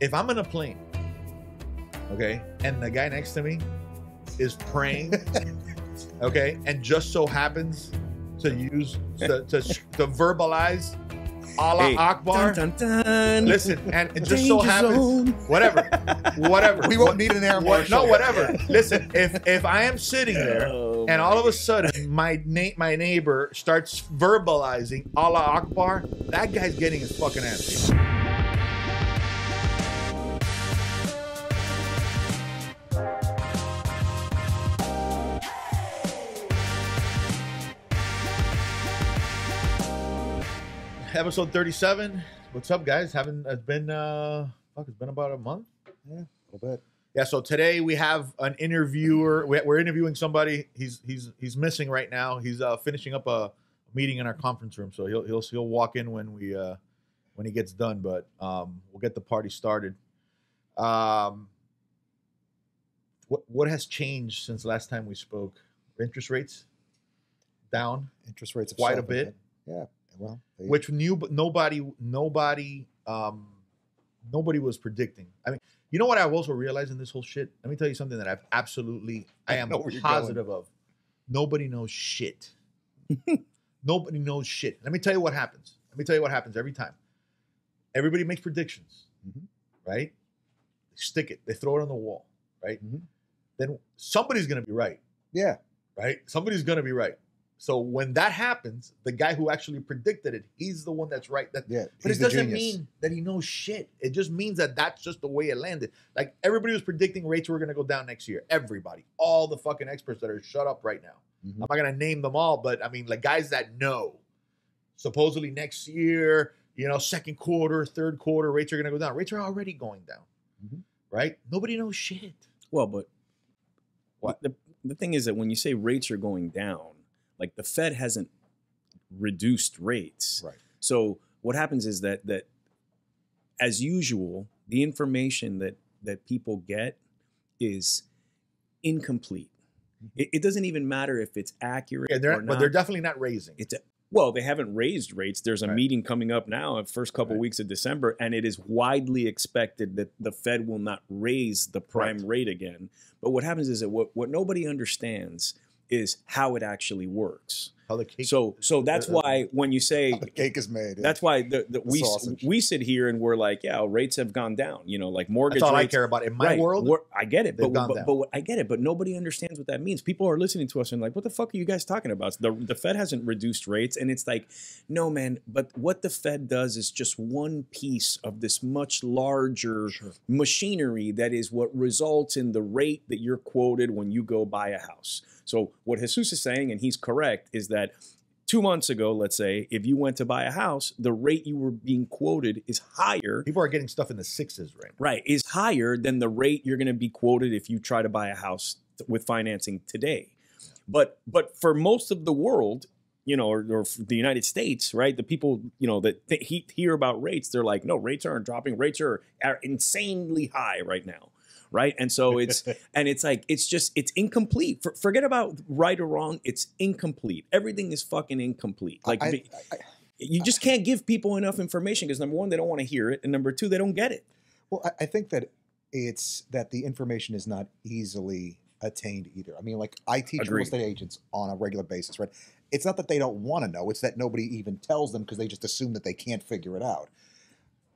if I'm in a plane, okay, and the guy next to me is praying, okay, and just so happens to use to to, to verbalize Allah Hey, Akbar. Dun, dun, dun. Listen, and it just so happens, zone. whatever, whatever. We won't need an air marshal. no, whatever. Listen, if if I am sitting oh, there Oh, and all of a sudden my na- my neighbor starts verbalizing Allah Akbar, that guy's getting his fucking ass. Episode 37. What's up, guys? Haven't it's been uh fuck, it's been about a month. Yeah, a little bit. Yeah, so today we have an interviewer. we- We're interviewing somebody. He's he's he's missing right now. He's uh, finishing up a meeting in our conference room, so he'll he'll he'll walk in when we uh, when he gets done. But um, we'll get the party started. Um, what what has changed since last time we spoke? Interest rates down, Interest rates Quite a bit. Yeah. Well, they, which new nobody nobody um, nobody was predicting. I mean, you know what I've also realized in this whole shit? Let me tell you something that I've absolutely I I am know where you're positive of. Nobody knows shit. Nobody knows shit. Let me tell you what happens. Let me tell you what happens every time. Everybody makes predictions, Mhm. right? They stick it. They throw it on the wall, right? Mhm. Then somebody's gonna be right, yeah. right? Somebody's gonna be right. So when that happens, the guy who actually predicted it, he's the one that's right. That Yeah. but it doesn't genius. mean that he knows shit. It just means that that's just the way it landed. Like everybody was predicting rates were going to go down next year. Everybody, all the fucking experts that are shut up right now. Mhm. I'm not going to name them all, but I mean, like guys that know. Supposedly next year, you know, second quarter, third quarter, rates are going to go down. Rates are already going down, Mhm. right? Nobody knows shit. Well, but what the the thing is that when you say rates are going down, like the Fed hasn't reduced rates. Right. So what happens is that that as usual, the information that that people get is incomplete. It, it doesn't even matter if it's accurate Yeah, they're, or but they're definitely not raising. It's a, well, they haven't raised rates. There's a Right. meeting coming up now, in first couple Right. weeks of December, and it is widely expected that the Fed will not raise the prime Correct. rate again. But what happens is that what, what nobody understands is how it actually works. How the cake. So so that's uh, why when you say The cake is made. yeah. that's why the, the, we sausage. we sit here and we're like, yeah, rates have gone down. You know, like mortgage that's all I care about in my Right. world. I get it, but, but, but I get it, but nobody understands what that means. People are listening to us and like, what the fuck are you guys talking about? The, the Fed hasn't reduced rates, and it's like, no, man. But what the Fed does is just one piece of this much larger Sure. machinery that is what results in the rate that you're quoted when you go buy a house. So what Jesus is saying, and he's correct, is that two months ago, let's say, if you went to buy a house, the rate you were being quoted is higher. People are getting stuff in the sixes right now. right is higher than the rate you're going to be quoted if you try to buy a house with financing today. But but for most of the world you know or, or the united states right the people you know that th- hear about rates they're like no rates aren't dropping. Rates are, are insanely high right now right and so it's and it's like it's just it's incomplete For, forget about right or wrong it's incomplete everything is fucking incomplete like I, I, I, you just can't give people enough information because number one they don't want to hear it and number two they don't get it well, I, I think that it's that the information is not easily attained either. I mean, like I teach Agreed. real estate agents on a regular basis, right? It's not that they don't want to know; it's that nobody even tells them because they just assume that they can't figure it out.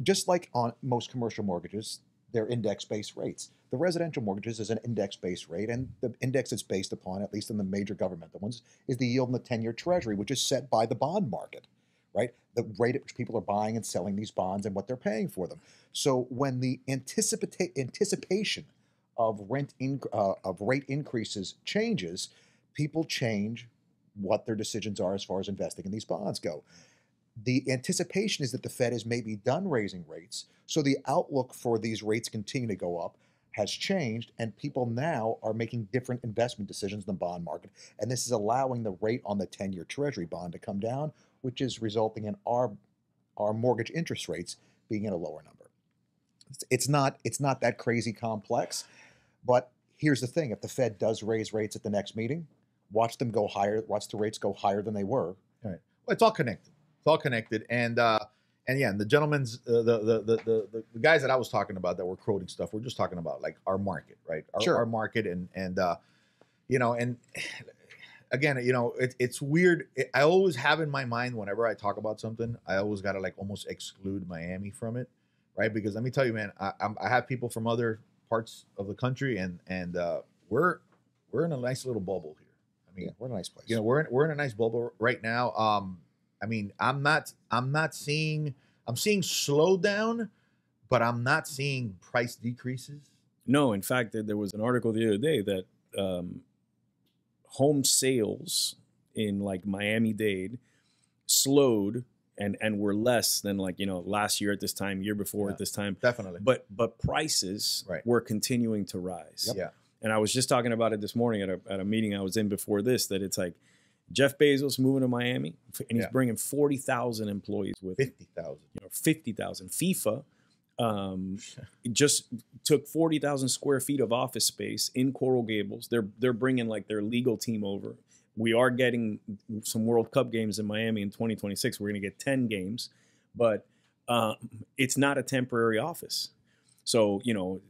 Just like on most commercial mortgages, they're index-based rates. The residential mortgages is an index-based rate, and the index it's based upon, at least in the major governmental ones, is the yield in the ten-year Treasury, which is set by the bond market, right? The rate at which people are buying and selling these bonds and what they're paying for them. So when the anticipate anticipation of rent uh, of rate increases changes, people change what their decisions are as far as investing in these bonds go. The anticipation is that the Fed is maybe done raising rates, so the outlook for these rates continue to go up has changed, and people now are making different investment decisions in the bond market, and this is allowing the rate on the 10-year Treasury bond to come down, which is resulting in our our mortgage interest rates being at a lower number. It's, it's not it's not that crazy complex, but here's the thing: if the Fed does raise rates at the next meeting, watch them go higher. Watch the rates go higher than they were. Well, it's all connected. It's all connected, and uh, and yeah, and the gentlemen's uh, the, the, the the the guys that I was talking about that were quoting stuff. We're just talking about like our market, right? Our, Sure. our market, and and uh, you know, and again, you know, it, it's weird. It, I always have in my mind whenever I talk about something, I always got to like almost exclude Miami from it, right? Because let me tell you, man, I, I'm, I have people from other parts of the country, and and uh, we're we're in a nice little bubble here. I mean, Yeah, we're in a nice place. you know we're in, we're in a nice bubble right now um i mean i'm not i'm not seeing i'm seeing slowdown but i'm not seeing price decreases No, in fact, there, there was an article the other day that um, home sales in like Miami Dade slowed and and were less than like you know last year at this time, year before Yeah. at this time. definitely But but prices Right. were continuing to rise. yeah And I was just talking about it this morning at a, at a meeting I was in before this that it's like Jeff Bezos moving to Miami and he's Yeah. bringing 40,000 employees with him 50000 you know, 50,000. FIFA um, just took 40,000 square feet of office space in Coral Gables. They're they're bringing like their legal team over. We are getting some World Cup games in Miami in 2026. We're going to get 10 games, but um, it's not a temporary office. So, you know,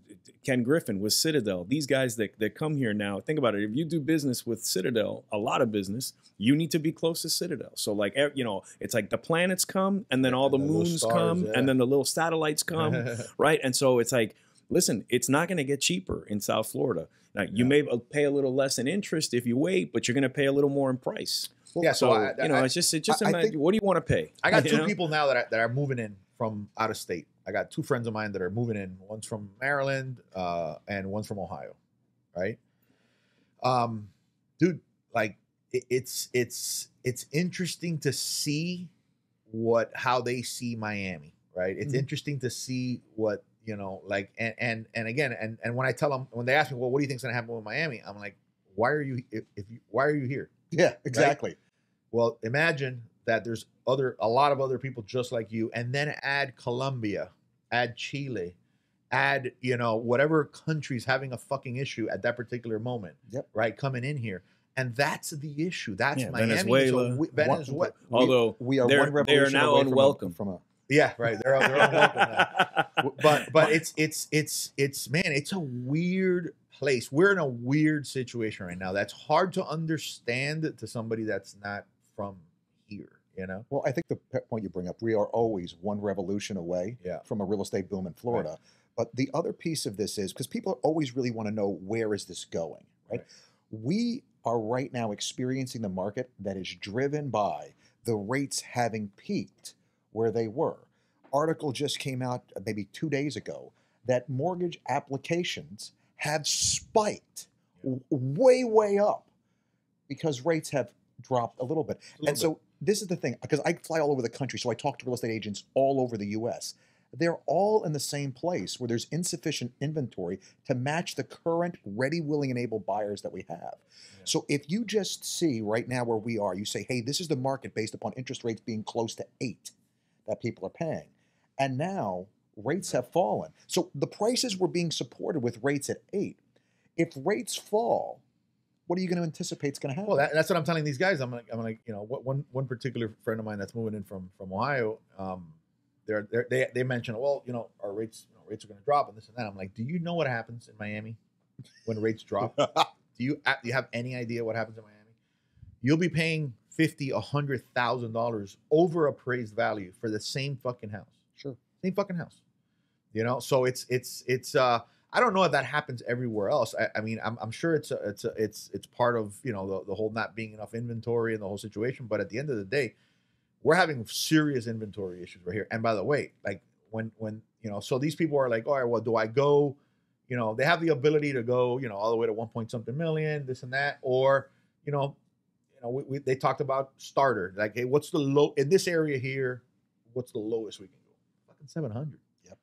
Ken Griffin with Citadel, these guys that, that come here now, think about it. If you do business with Citadel, a lot of business, you need to be close to Citadel. So, like, you know, it's like the planets come and then all the And the moons stars, come yeah. and then the little satellites come, right? And so it's like, listen, it's not going to get cheaper in South Florida. Now, you Yeah. may pay a little less in interest if you wait, but you're going to pay a little more in price. yeah So, so, I, you know, I, it's just, it's just, I- I imagine, think- what do you want to pay? I got two know? people now that are, that are moving in from out of state i got two friends of mine that are moving in one's from maryland uh, and one's from ohio right? Um dude like it, it's it's it's interesting to see what how they see miami right? It's Mhm. interesting to see what you know like and and and again and and when i tell them when they ask me well what do you think's going to happen with miami? I'm like why are you if, if you why are you here? Yeah, exactly. well, imagine that there's other a lot of other people just like you, and then add Colombia, add Chile, add you know whatever country's having a fucking issue at that particular moment. Yep. Right, coming in here, and that's the issue. That's Yeah, Miami. Venezuela. So we, Venezuela. We- Although we are they're- one they are now away from a- unwelcome. From a, Yeah, right. They're they're unwelcome. But but it's it's it's it's man, it's a weird place. We're in a weird situation right now. That's hard to understand to somebody that's not from here. You know. well, I think the point you bring up, we are always one revolution away Yeah. from a real estate boom in Florida. But the other piece of this is because people always really want to know where is this going, right? Right. We are right now experiencing the market that is driven by the rates having peaked where they were. Article just came out uh, maybe two days ago that mortgage applications have spiked w- way, way up because rates have dropped a little bit. little and so this is the thing because I fly all over the country, so I talk to real estate agents all over the U.S. They're all in the same place where there's insufficient inventory to match the current ready, willing, and able buyers that we have. So if you just see right now where we are, you say, "Hey, this is the market based upon interest rates being close to eight that people are paying," and now rates have fallen. So the prices were being supported with rates at eight. If rates fall, what are you going to anticipate is going to happen? Well, that, that's what I'm telling these guys. I'm like, I'm like, you know, what one one particular friend of mine that's moving in from from Ohio, um, they're, they're they they mentioned, well, you know, our rates you know, rates are going to drop and this and that. I'm like, do you know what happens in Miami when rates drop? do you do you have any idea what happens in Miami? You'll be paying fifty, a hundred thousand dollars over appraised value for the same fucking house, sure. same fucking house. You know, so it's it's it's uh I don't know if that happens everywhere else. I, I mean, I'm, I'm sure it's a, it's a, it's it's part of you know the, the whole not being enough inventory and the whole situation. But at the end of the day, we're having serious inventory issues right here. And by the way, like when when you know, so these people are like, all right, well, do I go? You know, they have the ability to go, you know, all the way to one point something million, this and that, or you know, you know, we, we, they talked about starter, like, hey, what's the low in this area here? What's the lowest we can go? Fucking seven hundred. Yep.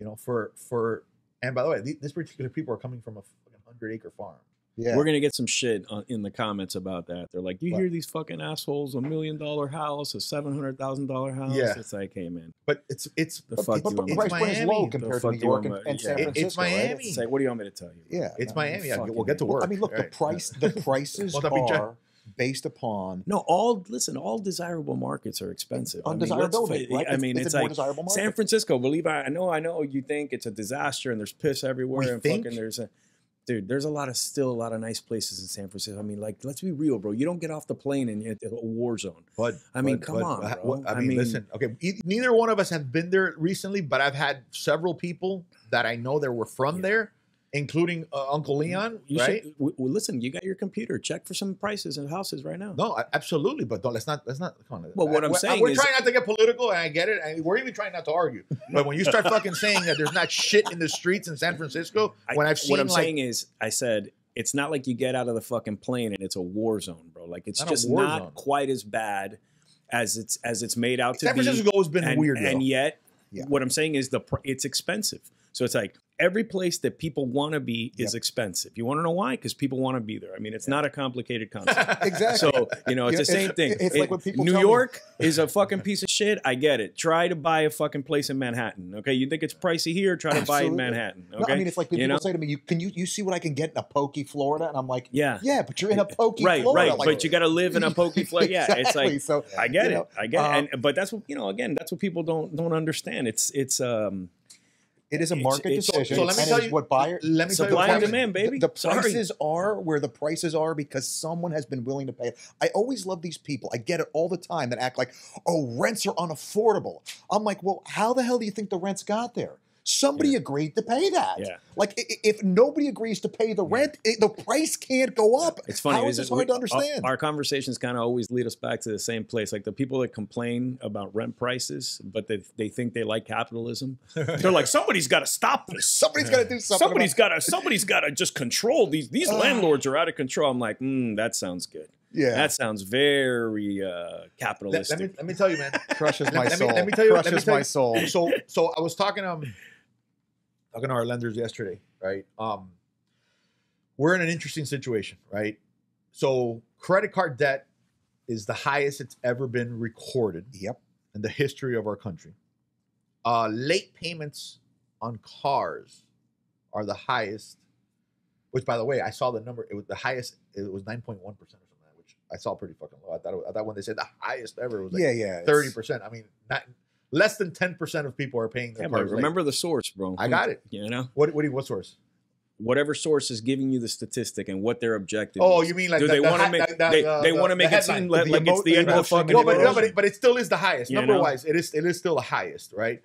You know, for for and by the way, th- this particular people are coming from a fucking hundred acre farm. Yeah. We're gonna get some shit on, in the comments about that. They're like, Do "You What? hear these fucking assholes? A million dollar house, a seven hundred thousand dollar house." Yeah. It's like, hey man, But it's it's the fuck but, you but want price point is Miami. low The compared to fuck New you York want and, and yeah. San Francisco. it's right? Miami. It's like, what do you want me to tell you? Yeah. it's no, Miami. I, fucking- we'll get to Well, work. I mean, look, the price the prices Well, that'd are based upon No, all listen. All desirable markets are expensive. I mean, undesirability, right? I mean, it's, it's, more like desirable market. San Francisco. Believe I, I know. I know. You think it's a disaster and there's piss everywhere We and think? fucking there's a. Dude, there's a lot of still a lot of nice places in San Francisco. I mean, like, let's be real, bro. You don't get off the plane and it's a war zone. But I mean, but- come but, on, what- I I mean, mean- listen. Okay, neither one of us have been there recently, but I've had several people that I know that were from Yeah. there, including uh, Uncle Leon. You right? should well, listen. You got your computer. Check for some prices and houses right now. No, absolutely, but don't, let's not. Let's not. Come on. Well, what I- I'm we're- saying we're is- trying not to get political, and I get it. And we're even trying not to argue. But when you start fucking saying that there's not shit in the streets in San Francisco, I- when I've seen what I'm like saying is, I said it's not like you get out of the fucking plane and it's a war zone, bro. Like it's Not just not zone. quite as bad as it's as it's made out to be. San. Francisco has been and, weird, and though. yet Yeah. what I'm saying is the it's expensive. So it's like every place that people want to be is Yep. expensive. You want to know why? Because people want to be there. I mean, it's not a complicated concept. exactly. So you know, it's You the know, same it's- thing. it's like It- when people New tell me- York is a fucking piece of shit. I get it. Try to buy a fucking place in Manhattan. Okay, you think it's pricey here? Try to buy in Absolutely. Manhattan. No, Okay, I mean, it's like when You people know? say to me, "You can you you see what I can get in Apopka Florida?" And I'm like, yeah. "Yeah, but you're in a pokey Right, Florida." right, Like, but you got to live in Apopka Florida. Yeah, it's Exactly. like so. I get it, know, I get um, it, and but that's what you know. Again, that's what people don't don't understand. It's it's um It is a market it's- decision. so let me and tell it's you what buyer. Let me tell you and demand, baby. The, the prices are where the prices are because someone has been willing to pay. it. I always love these people. I get it all the time that act like, "Oh, rents are unaffordable." I'm like, "Well, how the hell do you think the rents got there?" Somebody agreed to pay that. Yeah. Like i- i- if nobody agrees to pay the rent, it, the price can't go up. It's funny. How is is this it- hard we- to understand? Our, our conversations kind of always lead us back to the same place. Like the people that complain about rent prices, but they, they think they like capitalism. They're like, somebody's got to stop this. Somebody's got to do something. Somebody's got to somebody's got to just control these these Ah. landlords are out of control. I'm like, mm, that sounds good. yeah, That sounds very uh, Let, let me let me tell you, man. crushes let- my let me- soul. let me tell you- let me crushes tell my you- soul. so so I was talking um talking to our lenders yesterday, right? Um we're in an interesting situation, right? So credit card debt is the highest it's ever been recorded Yep. in the history of our country. Uh late payments on cars are the highest, which by the way, I saw the number, it was the highest, it was 9.1% or something, which I saw pretty fucking low. I thought, was, I thought when they said the highest ever, it was like yeah, yeah. thirty percent. I mean, not less than ten percent of people are paying their Yeah, cars. late. remember the source, bro. I got it. You know, what? What? do you- What source? whatever source is giving you the statistic and what their objective. Oh, is. you mean like do the- uh, they the want to make the- they, the- they the- want to make the it seem like, it's the the end of the fucking Well, but, world? no, but, it, but it still is the highest You number know? wise. It is. It is still the highest, right?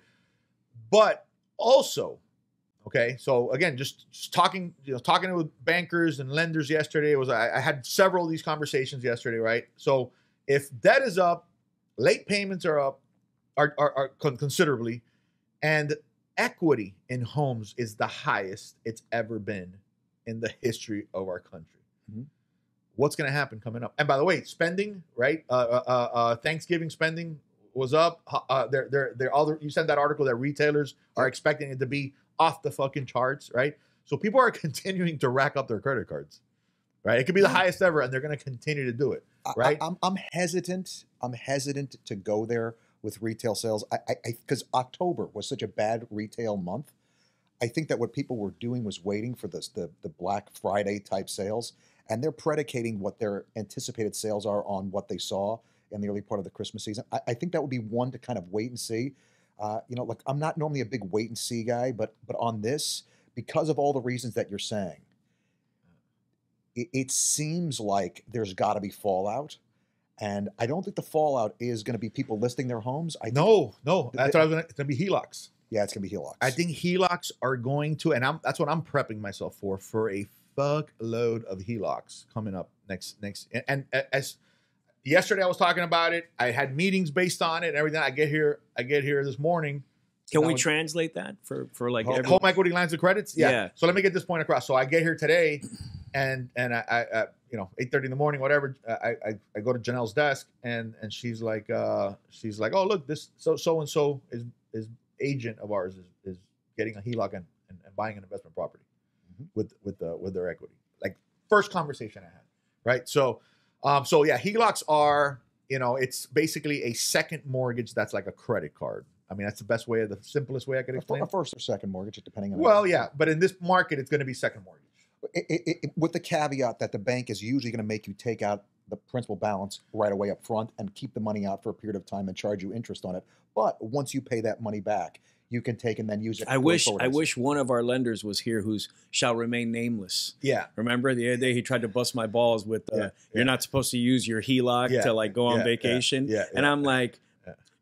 But also, okay. So again, just, just talking, you know, talking with bankers and lenders yesterday. It was I, I had several of these conversations yesterday, right? So if debt is up, late payments are up, are are, are con- considerably, and equity in homes is the highest it's ever been in the history of our country. Mhm. What's going to happen coming up? And by the way, spending right? Uh, uh, uh, uh, Thanksgiving spending was up. Uh, they're they're they're all. You sent that article that retailers are expecting it to be off the fucking charts, right? So people are continuing to rack up their credit cards, right? It could be the highest ever, and they're going to continue to do it. Right? I, am I'm hesitant. I'm hesitant to go there with retail sales. I because October was such a bad retail month. I think that what people were doing was waiting for this the the Black Friday type sales, and they're predicating what their anticipated sales are on what they saw in the early part of the Christmas season. I, I think that would be one to kind of wait and see. Uh, you know, look, I'm not normally a big wait and see guy, but but on this, because of all the reasons that you're saying, it, it seems like there's got to be fallout. And I don't think the fallout is going to be people listing their homes. I no, no, that's what I was to. It's going to be HELOCs. yeah, it's going to be HELOCs. I think HELOCs are going to, and I'm that's what I'm prepping myself for for a fuckload of HELOCs coming up next next. And, and as yesterday I was talking about it, I had meetings based on it and everything. I get here, I get here this morning. Can we translate that for for like Home, home equity lines of credits. Yeah. Yeah. So let me get this point across. So I get here today, and and I, I, I you know eight thirty in the morning, whatever. I, I I go to Janelle's desk, and and she's like, uh, she's like, oh look, this so so and so is is agent of ours is, is getting a HELOC and, and, and buying an investment property Mhm. with with the with their equity. Like first conversation I had, right? So, um, so yeah, HELOCs are you know it's basically a second mortgage that's like a credit card. I mean that's the best way, the simplest way I could explain. a it. first or second mortgage, depending on. Well, yeah, but in this market, it's going to be second mortgage. It, it, it, with the caveat that the bank is usually going to make you take out the principal balance right away up front and keep the money out for a period of time and charge you interest on it. But once you pay that money back, you can take and then use it. I wish forward I wish one of our lenders was here who's shall remain nameless. Yeah. Remember the other day he tried to bust my balls with uh, Yeah, you're not supposed to use your HELOC Yeah, to like go on yeah, yeah, vacation. yeah, and I'm like, yeah.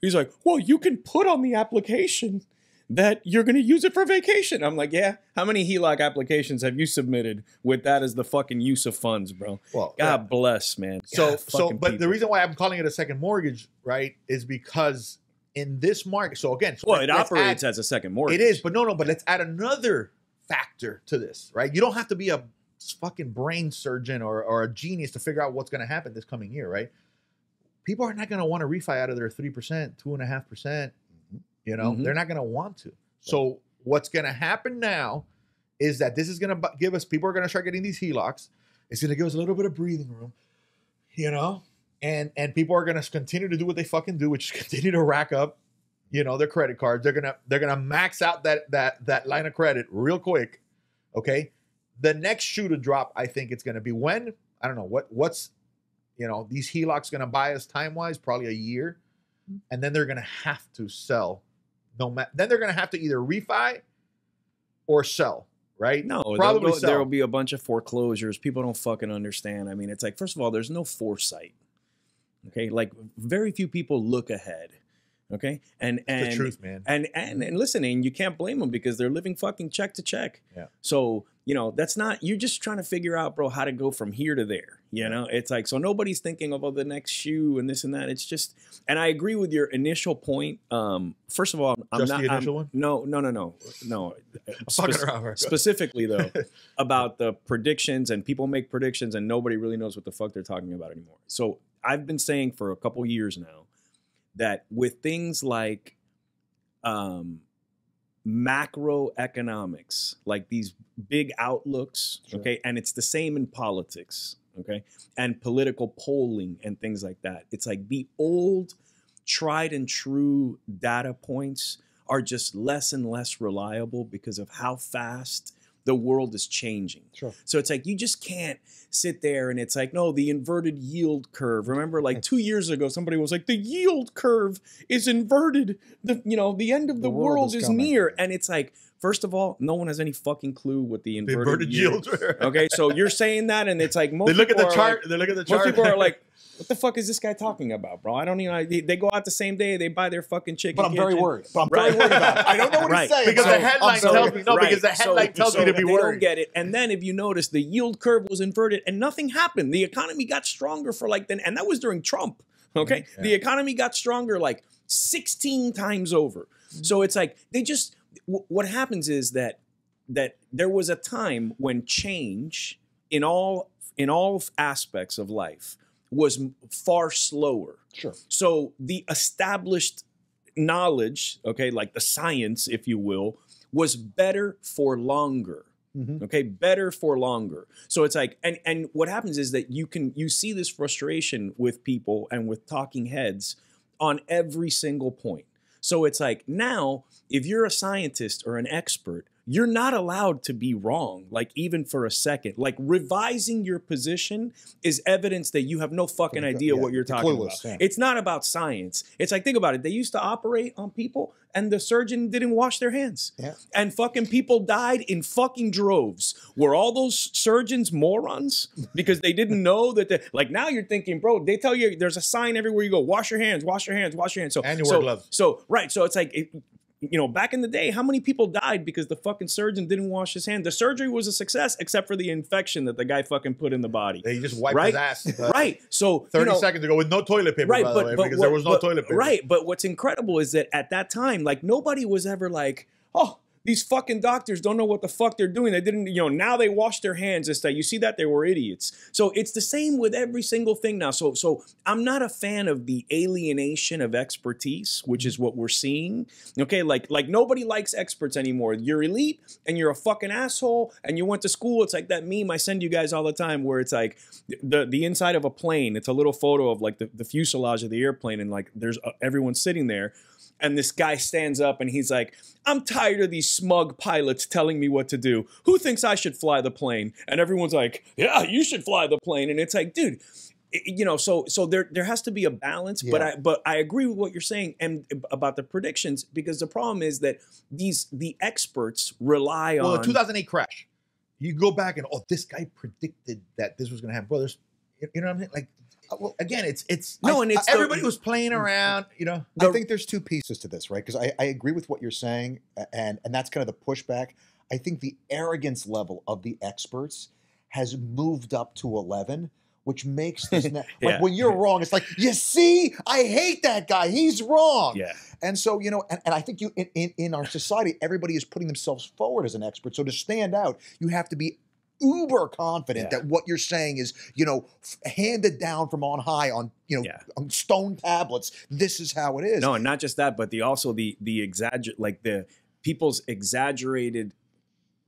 He's like, well, you can put on the application that you're going to use it for vacation. I'm like, yeah. How many HELOC applications have you submitted with that as the fucking use of funds, bro? Well, God bless, man. So God, so but the reason why I'm calling it a second mortgage, right, is because in this market. So again, so well, it operates add- as a second mortgage. It is, but no, no. But let's add another factor to this, right? You don't have to be a fucking brain surgeon or, or a genius to figure out what's going to happen this coming year, right? People are not going to want to refi out of their three percent, two and a half percent. You know, Mhm. they're not going to want to. So what's going to happen now is that this is going to give us. People are going to start getting these HELOCs. It's going to give us a little bit of breathing room, you know, and and people are going to continue to do what they fucking do, which is continue to rack up you know their credit cards they're gonna they're gonna max out that that that line of credit real quick okay the next shoe to drop i think it's gonna be when i don't know what what's you know these helocs gonna buy us time wise probably a year mm-hmm. and then they're gonna have to sell no matter then they're gonna have to either refi or sell right No, probably probably sell. there will be a bunch of foreclosures. People don't fucking understand. I mean, it's like first of all, there's no foresight. Okay, like very few people look ahead. Okay, and and the truth man and and and listening, you can't blame them because they're living fucking check to check. Yeah. So you know that's not you're just trying to figure out, bro, how to go from here to there. You know, it's like so nobody's thinking about the next shoe and this and that. It's just, and I agree with your initial point. Um, first of all, I'm Just not. the I'm- initial one? No, no, no, no, no. around, specifically though about the predictions and people make predictions and nobody really knows what the fuck they're talking about anymore. So I've been saying for a couple years now that with things like um, macroeconomics, like these big outlooks, Sure. okay, and it's the same in politics, okay, and political polling and things like that. It's like the old, tried and true data points are just less and less reliable because of how fast the world is changing. Sure. So it's like you just can't sit there and it's like, no, the inverted yield curve. Remember, like two years ago, somebody was like, the yield curve is inverted. The you know, the end of the, The world, world is, is near. And it's like, first of all, no one has any fucking clue what the the inverted, inverted yield. yield Okay, so you're saying that, and it's like most they look at the chart like- they look at the chart. most chart people are like, "What the fuck is this guy talking about, bro?" I don't even. They, they go out the same day. They buy their fucking chicken. But I'm very worried. But I'm Right. very worried about it. I don't know what Right. he's saying. Because so the headline sorry. tells me no, because the Right. headline tells me to be they worried. don't get it. And then if you notice, the yield curve was inverted, and nothing happened. The economy got stronger for like then, and that was during Trump. Mm-hmm. Okay, Yeah. the economy got stronger like 16 times over. Mm-hmm. So it's like they just. w- What happens is that that there was a time when change in all in all aspects of life was far slower. Sure. So the established knowledge, okay, like the science, if you will, was better for longer. Mhm. Okay, better for longer. So it's like, and and what happens is that you can you see this frustration with people and with talking heads on every single point. So it's like now, if you're a scientist or an expert, you're not allowed to be wrong, like even for a second. Like revising your position is evidence that you have no fucking Yeah, idea what you're talking clueless, about. yeah. It's not about science. It's like think about it. They used to operate on people, and the surgeon didn't wash their hands, Yeah. and fucking people died in fucking droves. Were all those surgeons morons because they didn't know that? The, like now you're thinking, bro. They tell you there's a sign everywhere you go. Wash your hands. Wash your hands. Wash your hands. So And you so, gloves. So right. So it's like. It, you know, back in the day, how many people died because the fucking surgeon didn't wash his hands? The surgery was a success, except for the infection that the guy fucking put in the body. He just wiped Right? his ass. uh, right. So you 30 know- seconds ago with no toilet paper, right, by but, the way, but because what- there was no but- toilet paper. Right, but what's incredible is that at that time, like nobody was ever like, oh, these fucking doctors don't know what the fuck they're doing. They didn't, you know, now they wash their hands. It's like you see that they were idiots. So it's the same with every single thing now. So so I'm not a fan of the alienation of expertise, which is what we're seeing. Okay, like like nobody likes experts anymore. You're elite and you're a fucking asshole and you went to school. It's like that meme I send you guys all the time where it's like the the inside of a plane. It's a little photo of like the, the fuselage of the airplane and like there's uh, everyone sitting there. And this guy stands up and he's like, I'm tired of these smug pilots telling me what to do. Who thinks I should fly the plane? And everyone's like, Yeah, you should fly the plane. And it's like, dude, you know, so so there there has to be a balance. But I but I agree with what you're saying and about the predictions because the problem is that these the experts rely Well, on the 2008 crash, you go back and oh, this guy predicted that this was going to happen, brothers. You know what I mean? Like, Uh, well, again, it's it's No, I- and it's the- everybody was playing mm. around. You know, I think there's two pieces to this, right? Because I, I agree with what you're saying, and and that's kind of the pushback. I think the arrogance level of the experts has moved up to eleven, which makes this na- like when you're wrong, it's like you see, I hate that guy. He's wrong. yeah. And so, you know, and, and I think you in, in, in our society, everybody is putting themselves forward as an expert. So to stand out, you have to be uber confident Yeah. that what you're saying is, you know, f- handed down from on high on, you know, Yeah. on stone tablets. This is how it is. No, and not just that, but the also the the exagger like the people's exaggerated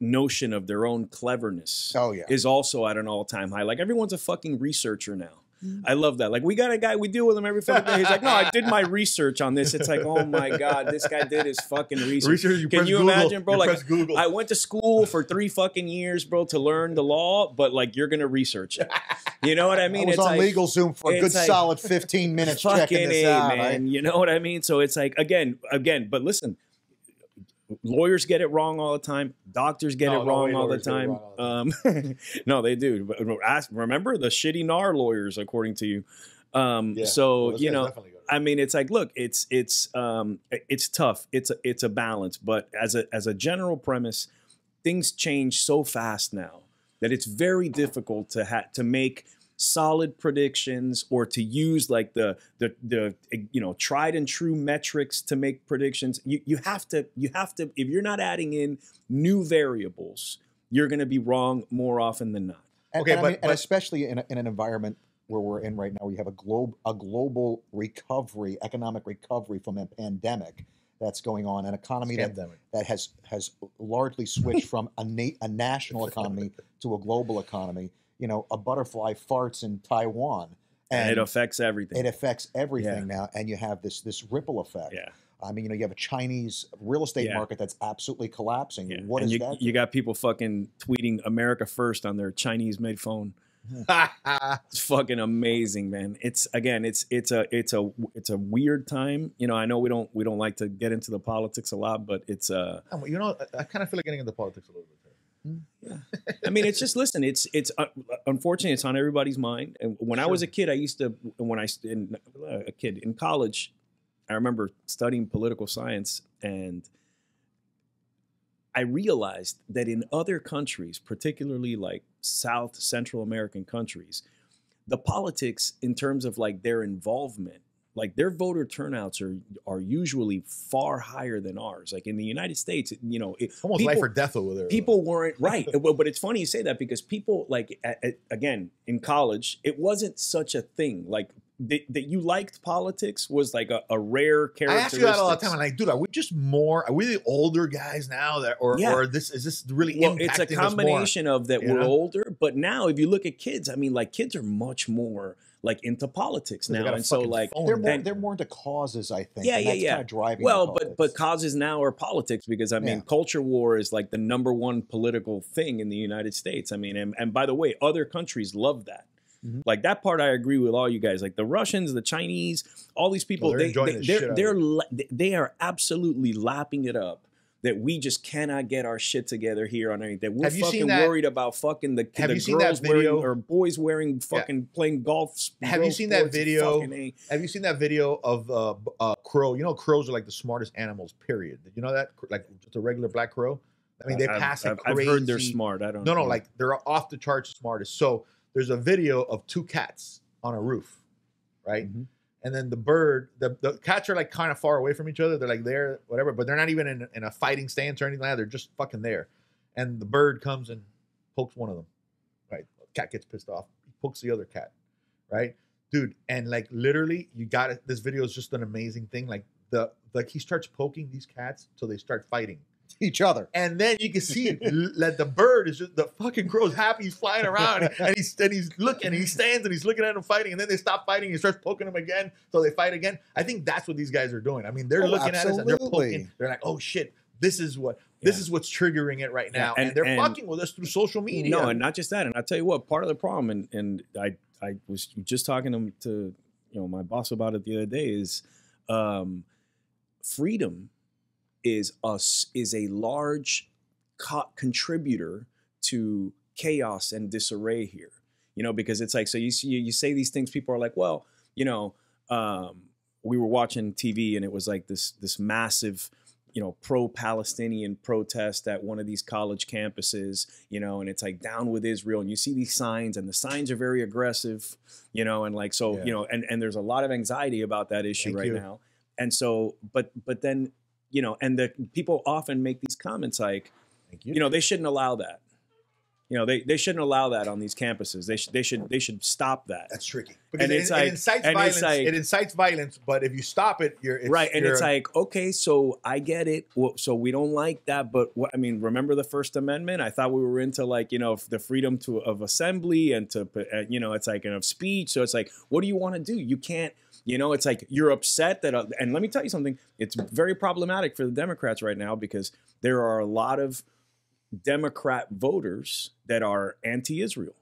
notion of their own cleverness Oh yeah. is also at an all time high. Like everyone's a fucking researcher now. Mm. I love that. Like we got a guy we deal with him every fucking day. He's like, no, I did my research on this. It's like, oh my god, this guy did his fucking research. research. You Can you Google, imagine, bro? you Like, Google. I went to school for three fucking years, bro, to learn the law, but like you're gonna research it. You know what I mean? I was it's on like, Legal Zoom for a good like- solid 15 minutes checking this A, out. man. right? You know what I mean? So it's like again, again, but listen, lawyers get it wrong all the time. Doctors get No, it wrong all the lawyers get it time. all Um, no, they do. But ask, remember the shitty NAR lawyers, according to you. Um, Yeah. so Well, you know. I mean, it's like, look, it's it's um, it's tough. It's a, it's a balance, but as a as a general premise, things change so fast now that it's very difficult to ha- to make solid predictions or to use like the the the you know tried and true metrics to make predictions. You you have to you have to if you're not adding in new variables, you're going to be wrong more often than not. And, Okay, and I but- and especially in, a, in an environment where we're in right now, where you have a globe a global recovery, economic recovery from a pandemic that's going on, an economy that, that has has largely switched from a na- a national economy to a global economy. You know, a butterfly farts in Taiwan, And, and it affects everything. it affects everything now, and you have this this ripple effect. yeah. I mean, you know, you have a Chinese real estate Yeah. market that's absolutely collapsing. Yeah. What and is you, that? you got people fucking tweeting America first on their Chinese made phone. It's fucking amazing, man. It's again, it's it's a it's a it's a weird time. You know, I know we don't we don't like to get into the politics a lot, but it's uh Um, you know, I, I kind of feel like getting into politics a little bit. I mean, it's just listen. It's it's uh, unfortunately it's on everybody's mind. And when I was a kid, I used to when I in, uh, a kid in college, I remember studying political science, and I realized that in other countries, particularly like South Central American countries, the politics in terms of like their involvement like their voter turnouts are are usually far higher than ours like in the united states you know it, Almost people- life or death over there. people weren't right but, but it's funny you say that because people like a- a- again in college it wasn't such a thing like that, that you liked politics was like a, a rare I characteristic ask you that all the time. and like, dude, are we just more? Are we the older guys now that, or, Yeah. or this is this really well it's a combination of that you we're know? older but now if you look at kids i mean like kids are much more like into politics now and so like they're more they're more into causes, I think. Yeah, yeah, that's yeah. Kind of driving. well but but causes now are politics because i mean Yeah. culture war is like the number one political thing in the united states i mean and, and by the way other countries love that Mhm. like that part i agree with all you guys like the russians the chinese all these people they're they, they, they're they're la- they are absolutely lapping it up that we just cannot get our shit together here on anything. That we're Have you fucking seen that- worried about fucking the, Have the you seen that girls wearing video? or boys wearing fucking playing golf. Have you seen that video? Have you seen that video of uh, uh, crow? You know, crows are like the smartest animals. Period. Did you know that? Like just a regular black crow. I mean, they pass I've, crazy. I've heard they're smart. I don't. No, no, know. like they're off the charts smartest. So there's a video of two cats on a roof, right? Mhm. And then the bird, the, the cats are like kind of far away from each other. They're like there, whatever, but they're not even in, in a fighting stance or anything like that. They're just fucking there. And the bird comes and pokes one of them, right? Cat gets pissed off. He pokes the other cat, right? Dude, and like literally, you got it. This video is just an amazing thing. Like the like he starts poking these cats till they start fighting. Each other. and then you can see that the bird is just the fucking crow's happy he's flying around and he's and he's looking he stands and he's looking at him fighting and then they stop fighting and he starts poking him again so they fight again i think that's what these guys are doing i mean they're Oh, looking at us and they're poking they're like oh shit this is what this Yeah. is what's triggering it right Yeah, now and, and- they're and- fucking with us through social media No, and not just that. And I tell you what, part of the problem, and and I I was just talking to, to you know my boss about it the other day is um, freedom is us is a large co- contributor to chaos and disarray here. You know, because it's like so you see you say these things, people are like, well, you know, um, we were watching TV and it was like this this massive you know pro-palestinian protest at one of these college campuses you know and it's like down with israel and you see these signs and the signs are very aggressive you know and like so Yeah. you know and and there's a lot of anxiety about that issue Thank right you. now and so but but then you know and the people often make these comments like you. you know they shouldn't allow that. You know they, they shouldn't allow that on these campuses. They should they should they should stop that. That's tricky. Because And it, it's it like- incites and violence. it's like- it incites violence but if you stop it you're it's, right and you're- it's like okay so i get it. Well, so we don't like that but what i mean remember the first amendment? I thought we were into like you know the freedom to of assembly and to uh, you know it's like and of speech. So it's like what do you want to do? You can't you know it's like you're upset that uh, and let me tell you something it's very problematic for the democrats right now because there are a lot of democrat voters that are anti-israel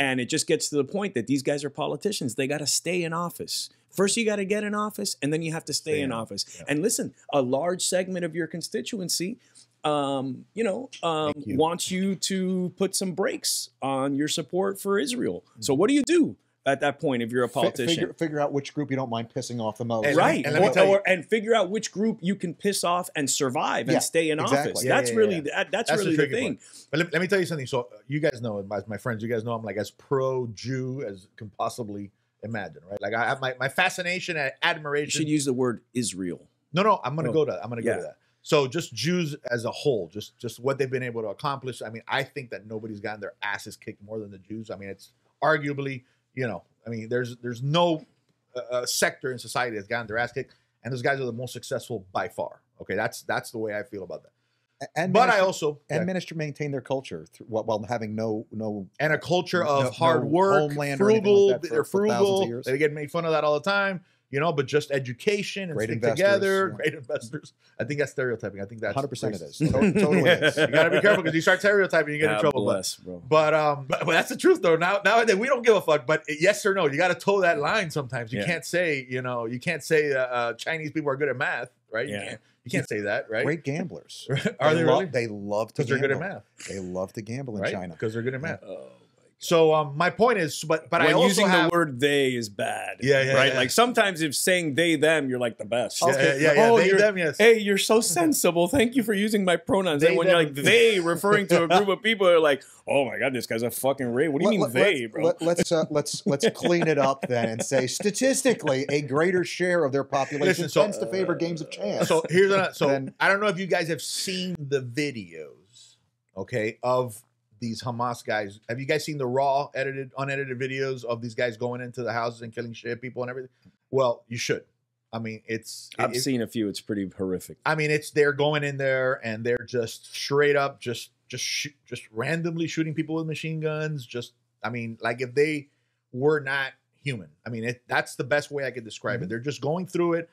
and it just gets to the point that these guys are politicians. They got to stay in office. First, you got to get in office, and then you have to stay, in in. office. Yeah. And listen, a large segment of your constituency, um, you know, um, you. wants you to put some brakes on your support for Israel. Mm-hmm. So, what do you do at that point if you're a politician? Figure, figure out which group you don't mind pissing off the most. And- right, and let me or, tell you- or- and figure out which group you can piss off and survive and Yeah, stay in exactly. office. Yeah, that's yeah, really yeah. That, that's, That's really the, tricky thing. But let, let me tell you something. So uh, you guys know, my, my friends, you guys know I'm like as pro Jew as can possibly imagine, right? Like I have my, my fascination and You admiration. should use the word Israel. no, no, I'm gonna Oh, go to I'm gonna go to that. So just Jews as a whole, just just what they've been able to accomplish. I mean, I think that nobody's gotten their asses kicked more than the Jews. I mean, it's arguably, you know, I mean, there's there's no uh, uh, sector in society that's gotten their ass kicked, and those guys are the most successful by far. Okay, that's that's the way I feel about that. and But I also and yeah. to maintain their culture through, while, having no no and a culture of No- hard no work, homeland or anything frugal. like that for- they're for thousands of frugal. years. They get made fun of that all the time, you know. But just education and Great stick investors, together. yeah. Great investors. I think that's stereotyping. I think that's 100% it racist. is. Totally is. you gotta be careful because you start stereotyping, you get in God trouble. But, bless, bro. but um, but, but that's the truth though. Now nowadays we don't give a fuck. But yes or no, you got to toe that line. Sometimes you Yeah. can't say, you know, you can't say uh, uh, Chinese people are good at math, right? You Yeah. can't. You can't say that, right? Great gamblers. Are they lo- really? They love to Because they're good at math, They love to gamble in right? China. Because they're good at math. Oh, So um, my point is, but but I when also using have the word they is bad. Yeah, yeah, Right? yeah. Like sometimes if saying they, them, you're like the best. yeah, Okay. yeah, yeah, Oh, they, you're- them, yes. Hey, you're so sensible. Thank you for using my pronouns. They, and when you're like they, referring to a group of people, are like, oh my god, this guy's a fucking Ray. What do you mean Let- they, let's, bro? Let, let's uh, let's let's clean it up then and say statistically, a greater share of their population Listen, so- tends to favor games of chance. So here's a, so Then- I don't know if you guys have seen the videos, okay, of these Hamas guys. Have you guys seen the raw, edited, unedited videos of these guys going into the houses and killing shit people and everything? Well, you should. I mean, it's I've seen a few. It's pretty horrific. I mean, it's they're going in there and they're just straight up, just just shoot, just randomly shooting people with machine guns. Just, I mean, like if they were not human. I mean, it, that's the best way I could describe it. Mm-hmm. They're just going through it.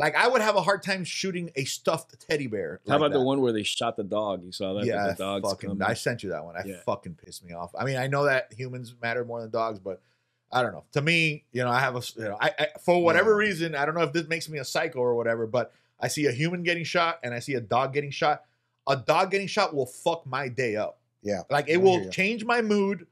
Like I would have a hard time shooting a stuffed teddy bear. How like about the one where they shot the dog? You saw that? Yeah, the dogs fucking, coming. I sent you that one. I Yeah. fucking pissed me off. I mean, I know that humans matter more than dogs, but I don't know. To me, you know, I have a, you know, I, I for whatever Yeah. reason, I don't know if this makes me a psycho or whatever, but I see a human getting shot and I see a dog getting shot. A dog getting shot will fuck my day up. Yeah, Like it will change my mood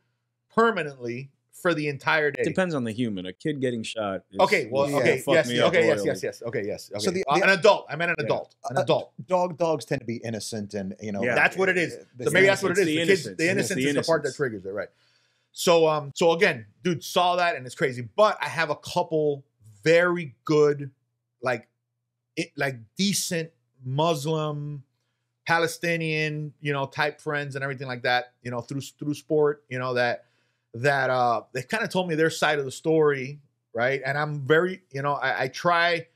permanently for the entire day. It depends on the human. A kid getting shot. Is, Okay, well, Yeah. okay, fuck yes, me okay, yes, yes, yes, okay, yes. Okay. So the- Uh, the- an adult. I meant an Yeah. adult. An Uh, adult. dog dogs tend to be innocent and you know Yeah. That's what it is. the- So maybe that's what It's is. the The, kids, innocence. the innocence is the part that triggers it, right? So, um, so again, dude saw that and it's crazy. But I have a couple very good, like, it, like decent Muslim, Palestinian, you know, type friends and everything like that. You know, through through sport, you know that that uh they kind of told me their side of the story, right? And I'm very, you know, I, I try.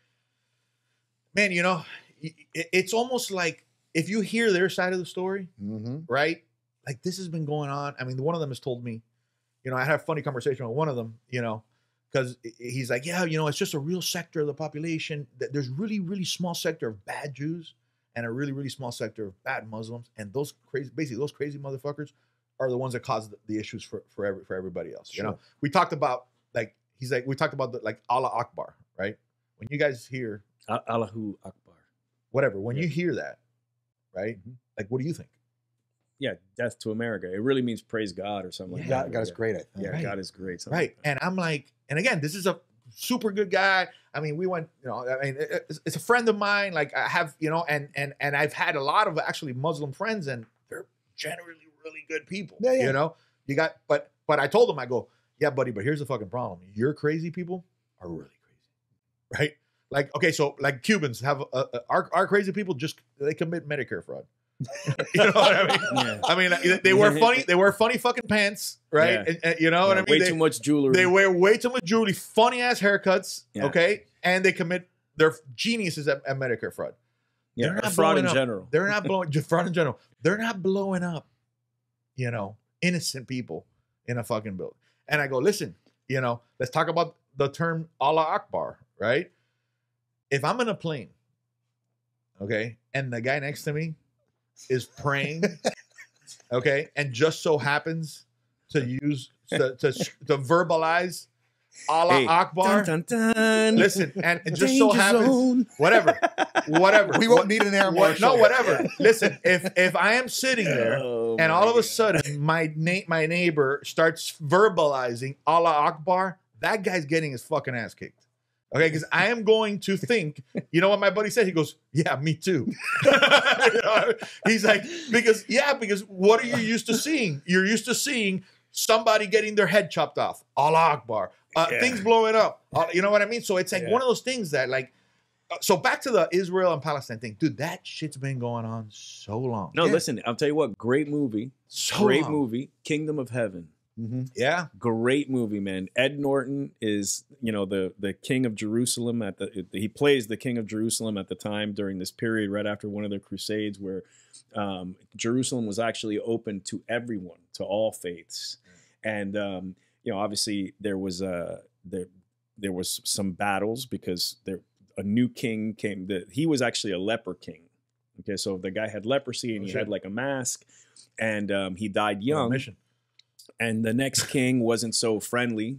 Man, you know, it, it's almost like if you hear their side of the story, hmm right? Like this has been going on. I mean, one of them has told me, you know, I had a funny conversation with one of them, you know, because he's like, yeah, you know, it's just a real sector of the population. That there's really, really small sector of bad Jews and a really, really small sector of bad Muslims, and those crazy, basically those crazy motherfuckers are the ones that cause the, issues for for every, for everybody else. You know, we talked about like he's like we talked about the, like Allah Akbar, right? When you guys hear Allahu Akbar. whatever, when Yeah. you hear that, right? Mhm. Like, what do you think? Yeah, death to America. It really means praise God or something like that. God, God is great. I think. Yeah, Right. God is great. right like and i'm like and again this is a super good guy i mean we went you know i mean it's, it's a friend of mine like i have you know and and and i've had a lot of actually muslim friends and they're generally really good people Yeah, yeah. you know you got but but i told them i go yeah buddy but here's the fucking problem your crazy people are really crazy right like okay so like cubans have uh, uh, our, our crazy people just they commit medicare fraud you know what i mean Yeah. I mean, they wear funny. They wear funny fucking pants, right? Yeah. And, and you know what I mean? Way They- too much jewelry. they wear way too much jewelry, funny ass haircuts, Yeah. okay, and they commit. They're geniuses at, at Medicare fraud. yeah, they're not fraud in up. general. They're not blowing just fraud in general. They're not blowing up, you know, innocent people in a fucking building. And I go, listen, you know, let's talk about the term Allah Akbar, right? If I'm in a plane, okay, and the guy next to me is praying, okay, and just so happens to use to to, to verbalize Allah Hey, Akbar. Dun, dun, dun. Listen, and it just so happens, zone. whatever, whatever. We won't What- need an air marshal. no, whatever. Listen, if if I am sitting there oh. Oh and all of a sudden my na- my neighbor starts verbalizing Allah Akbar, that guy's getting his fucking ass kicked. Okay, because I am going to think, you know what my buddy said? He goes, Yeah, me too. You know, He's like, because yeah, because what are you used to seeing? You're used to seeing somebody getting their head chopped off. Allah Akbar. Uh, Yeah. Things blowing up. Uh, you know what I mean? So it's like Yeah. one of those things that like so back to the Israel and Palestine thing, dude. That shit's been going on so long. No, Yeah. listen, I'll tell you what, great movie. so great long. movie. Kingdom of Heaven. hmm Yeah, Great movie, man. Ed Norton is, you know, the the king of Jerusalem at the he plays the king of Jerusalem at the time during this period right after one of the crusades where um, Jerusalem was actually open to everyone, to all faiths. And um, you know, obviously there was a there there was some battles because there a new king came that he was actually a leper king. Okay, so the guy had leprosy and Oh, he shit. had like a mask and um, he died young and the next king wasn't so friendly.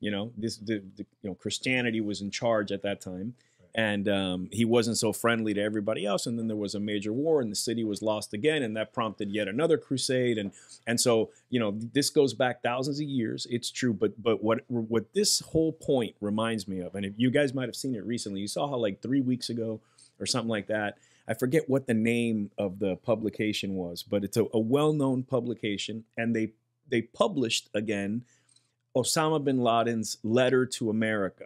You know, this the, the you know Christianity was in charge at that time, and um, he wasn't so friendly to everybody else. And then there was a major war, and the city was lost again, and that prompted yet another crusade. And and so you know this goes back thousands of years. It's true, but but what what this whole point reminds me of, and if you guys might have seen it recently, you saw how like three weeks ago or something like that. I forget what the name of the publication was, but it's a, a well-known publication, and they they published again Osama bin Laden's letter to America.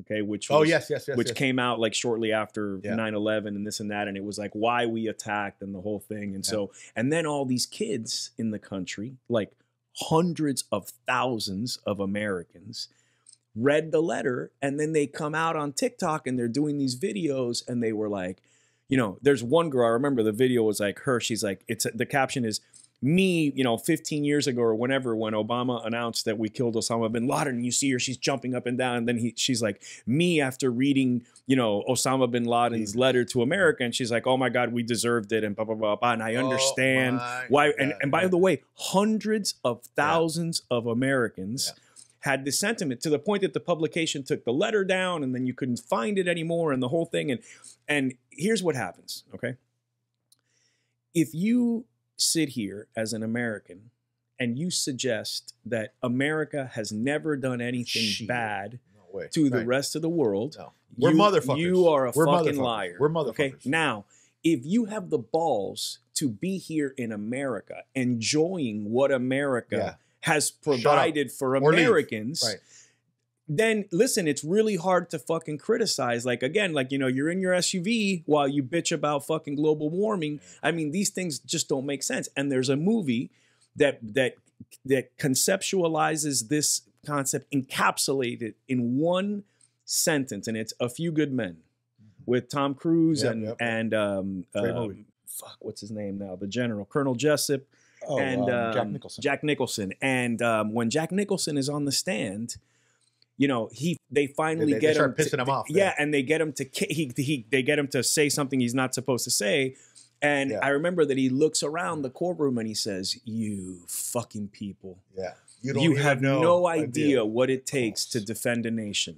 Okay, which oh, was, Oh yes, yes, yes. which yes. came out like shortly after Yeah. 9-11 and this and that and it was like why we attacked and the whole thing and so and then all these kids in the country like hundreds of thousands of americans read the letter and then they come out on tiktok and they're doing these videos and they were like you know there's one girl i remember the video was like her she's like it's the caption is me, you know, 15 years ago or whenever, when Obama announced that we killed Osama bin Laden, and you see her, she's jumping up and down, and then he, she's like, me after reading, you know, Osama bin Laden's mm. letter to America, and she's like, oh my God, we deserved it, and blah blah blah, blah and I oh understand Oh, why. And, God, and by yeah. the way, hundreds of thousands of Americans. Had this sentiment to the point that the publication took the letter down, and then you couldn't find it anymore, and the whole thing. And and here's what happens, okay? If you sit here as an American and you suggest that America has never done anything Shit. bad no to the rest of the world, No. We're you, motherfuckers. You are a We're fucking liar. We're Okay, motherfuckers. now if you have the balls to be here in America, enjoying what America Yeah. has provided for. Americans, Right. Then listen, it's really hard to fucking criticize. Like again, like you know, you're in your SUV while you bitch about fucking global warming. I mean, these things just don't make sense. And there's a movie that that that conceptualizes this concept, encapsulated in one sentence, and it's "A Few Good Men" with Tom Cruise Yep, and yep, yep. and um, um, fuck, what's his name now? The general, Colonel Jessup Oh, and um, Jack um, Nicholson. Jack Nicholson. And um, when Jack Nicholson is on the stand, you know, he they finally they, get they start him to- pissing him off. yeah, and they get him to he, he they get him to say something he's not supposed to say. And Yeah. I remember that he looks around the courtroom and he says, "You fucking people, yeah. you, don't even have know no idea, what it takes to defend a nation."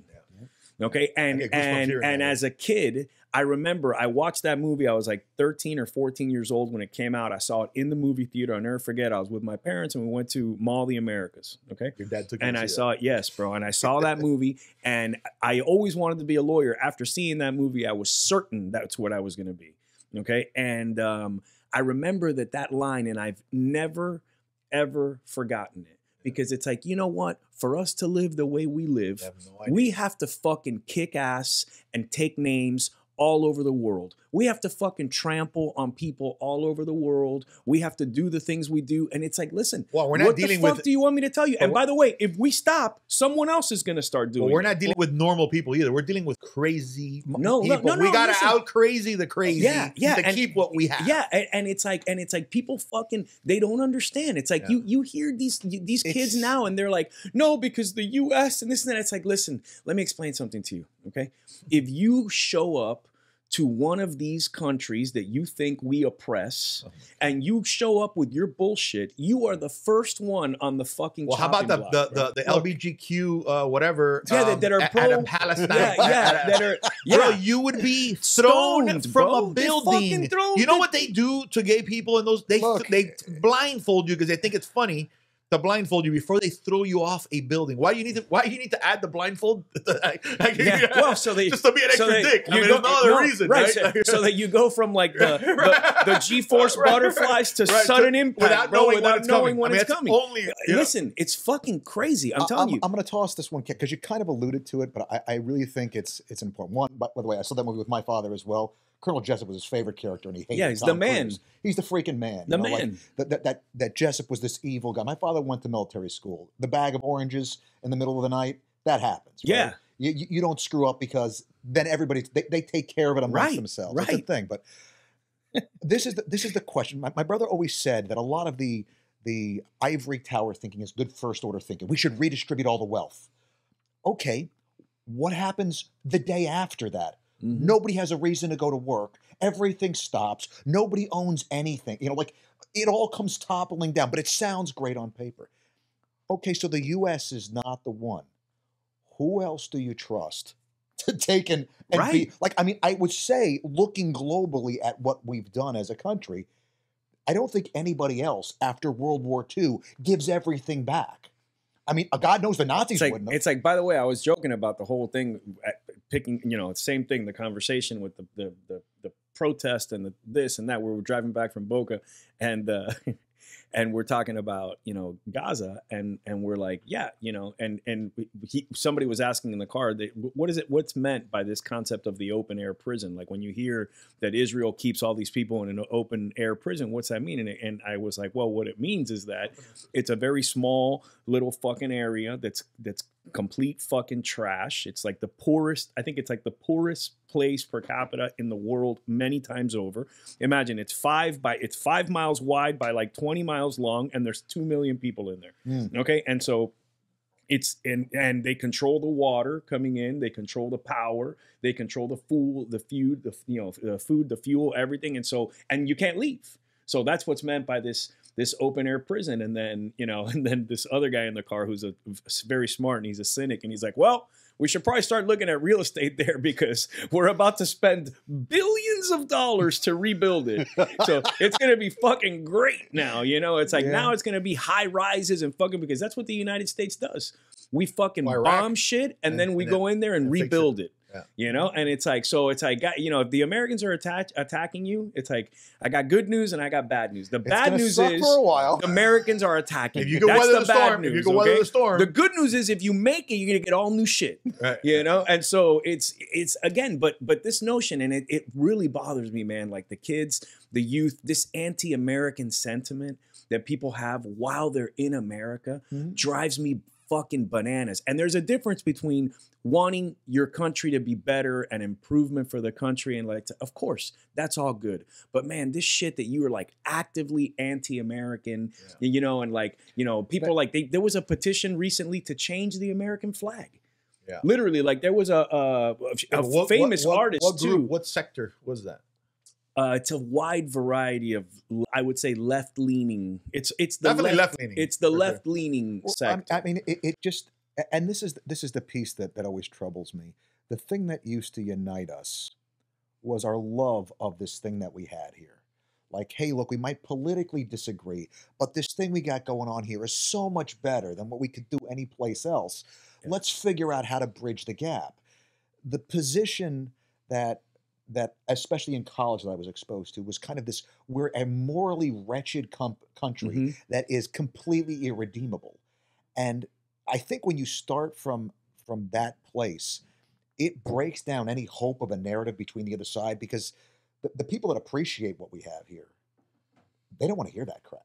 Yeah. Okay, and get and and that. as a kid, I remember I watched that movie. I was like 13 or 14 years old when it came out. I saw it in the movie theater. I'll never forget. I was with my parents and we went to Mall of the Americas. Okay, Your dad took and I saw it, yes, bro. And I saw that movie, and I always wanted to be a lawyer. After seeing that movie, I was certain that's what I was going to be. Okay, and um, I remember that that line, and I've never, ever forgotten it because it's like, you know what? For us to live the way we live, have no we have to fucking kick ass and take names all over the world. We have to fucking trample on people all over the world. We have to do the things we do. And it's like, listen, well, we're not what dealing the fuck with do you want me to tell you? And by the way, if we stop, someone else is going to start doing But we're not dealing with normal people either. We're dealing with crazy No, people. no, no, we gotta out crazy the crazy Yeah, yeah, to and- keep what we have. Yeah, and, and it's like, and it's like people fucking they don't understand. It's like Yeah. you you hear these these kids It's- now, and they're like, no, because the U.S. and this and that. It's like, listen, let me explain something to you, okay? If you show up to one of these countries that you think we oppress, Oh. and you show up with your bullshit, you are the first one on the fucking. Well, how about the chopping the, block, the, the LBGQ uh, whatever? Yeah, that- um, that are at, at a pro- Palestine. yeah, yeah, that are yeah. Bro, you would be thrown Stoned, from bro. a building. You know what they do to gay people in those? They Look. they blindfold you because they think it's funny to blindfold you before they throw you off a building. Why do you need to? Why do you need to add the blindfold? Yeah, well, so they just to be an extra so they- dick. I mean, go- there's no other no, reason, right? right? So, so that you go from like the the, the G-force Right, butterflies to right, sudden impact, without bro, knowing without when it's knowing coming. when I mean, it's coming. Only, you know, Listen, it's fucking crazy. I'm I- telling you. I'm, going to toss this one because you kind of alluded to it, but I, I really think it's it's important. One, by, by the way, I saw that movie with my father as well. Colonel Jessup was his favorite character, and he hated Yeah, he's the man. Cruise. He's the freaking man. the you know, like, man. that, that that that Jessup was this evil guy. My father went to military school. The bag of oranges in the middle of the night that happens. right? Yeah. you, you, don't screw up because then everybody they, they take care of it amongst Right, themselves. That's the right. thing. But this is the, this is the question. My, my brother always said that a lot of the the ivory tower thinking is good first order thinking. We should redistribute all the wealth. Okay, what happens the day after that? Mhm. Nobody has a reason to go to work. Everything stops. Nobody owns anything. You know, like it all comes toppling down, but it sounds great on paper. Okay, so the US is not the one. Who else do you trust to take and, and be like I mean, I would say looking globally at what we've done as a country, I don't think anybody else after World War II gives everything back. I mean, uh, God knows the Nazis It's like, wouldn't have. it's like, by the way, I was joking about the whole thing, picking, you know, same thing, the conversation with the the the, the protest and the this and that. We were driving back from Boca, and uh, and we're talking about you know Gaza, and and we're like, yeah, you know, and and he, somebody was asking in the car, that, what is it? What's meant by this concept of the open air prison? Like when you hear that Israel keeps all these people in an open air prison, what's that mean? And, and I was like, well, what it means is that it's a very small little fucking area that's that's complete fucking trash. It's like the poorest, I think it's like the poorest place per capita in the world many times over. Imagine it's five by it's five miles wide by like 20 miles long, and there's two million people in there. Mm. Okay. And so it's and and they control the water coming in, they control the power, they control the food, the food, the you know, the food, the fuel, everything. And so and you can't leave. So that's what's meant by this this open air prison. And then, you know, and then this other guy in the car who's a very smart and he's a cynic and he's like, well, we should probably start looking at real estate there because we're about to spend billions of dollars to rebuild it. So it's going to be fucking great now. You know, it's like Yeah. now it's going to be high rises and fucking because that's what the United States does. We fucking Iraq- bomb shit and, and- then we and go in there and and fix it. rebuild it. Yeah. You know, and it's like so. It's like you know, if the Americans are attack, attacking you, it's like I got good news and I got bad news. The bad news is for a while. the Americans are attacking. If you can That's weather the, the bad storm, if news. you can weather okay? the storm, The good news is if you make it, you're gonna get all new shit. right. You know, and so it's it's again, but but this notion, and it it really bothers me, man. Like the kids, the youth, this anti-American sentiment that people have while they're in America Mhm. drives me fucking bananas. And there's a difference between wanting your country to be better and improvement for the country and like to, of course that's all good but man this shit that you were like actively anti-american Yeah. you know and like you know people But- like they, there was a petition recently to change the american flag Yeah. literally like there was a uh, a, a what- famous what, what, artist What group? too What sector was that? Uh, it's a wide variety of i would say left leaning it's it's the Definitely left, left-leaning, it's the left leaning Well, sector I'm- I mean, it, it just, and this is this is the piece that that always troubles me. The thing that used to unite us was our love of this thing that we had here. Like, hey, look, we might politically disagree, but this thing we got going on here is so much better than what we could do anyplace else. Yeah. Let's figure out how to bridge the gap. The position that that especially in college that I was exposed to was kind of this we're a morally wretched com- country Mhm. that is completely irredeemable. And I think when you start from from that place, it breaks down any hope of a narrative between the other side because the, the people that appreciate what we have here, they don't want to hear that crap.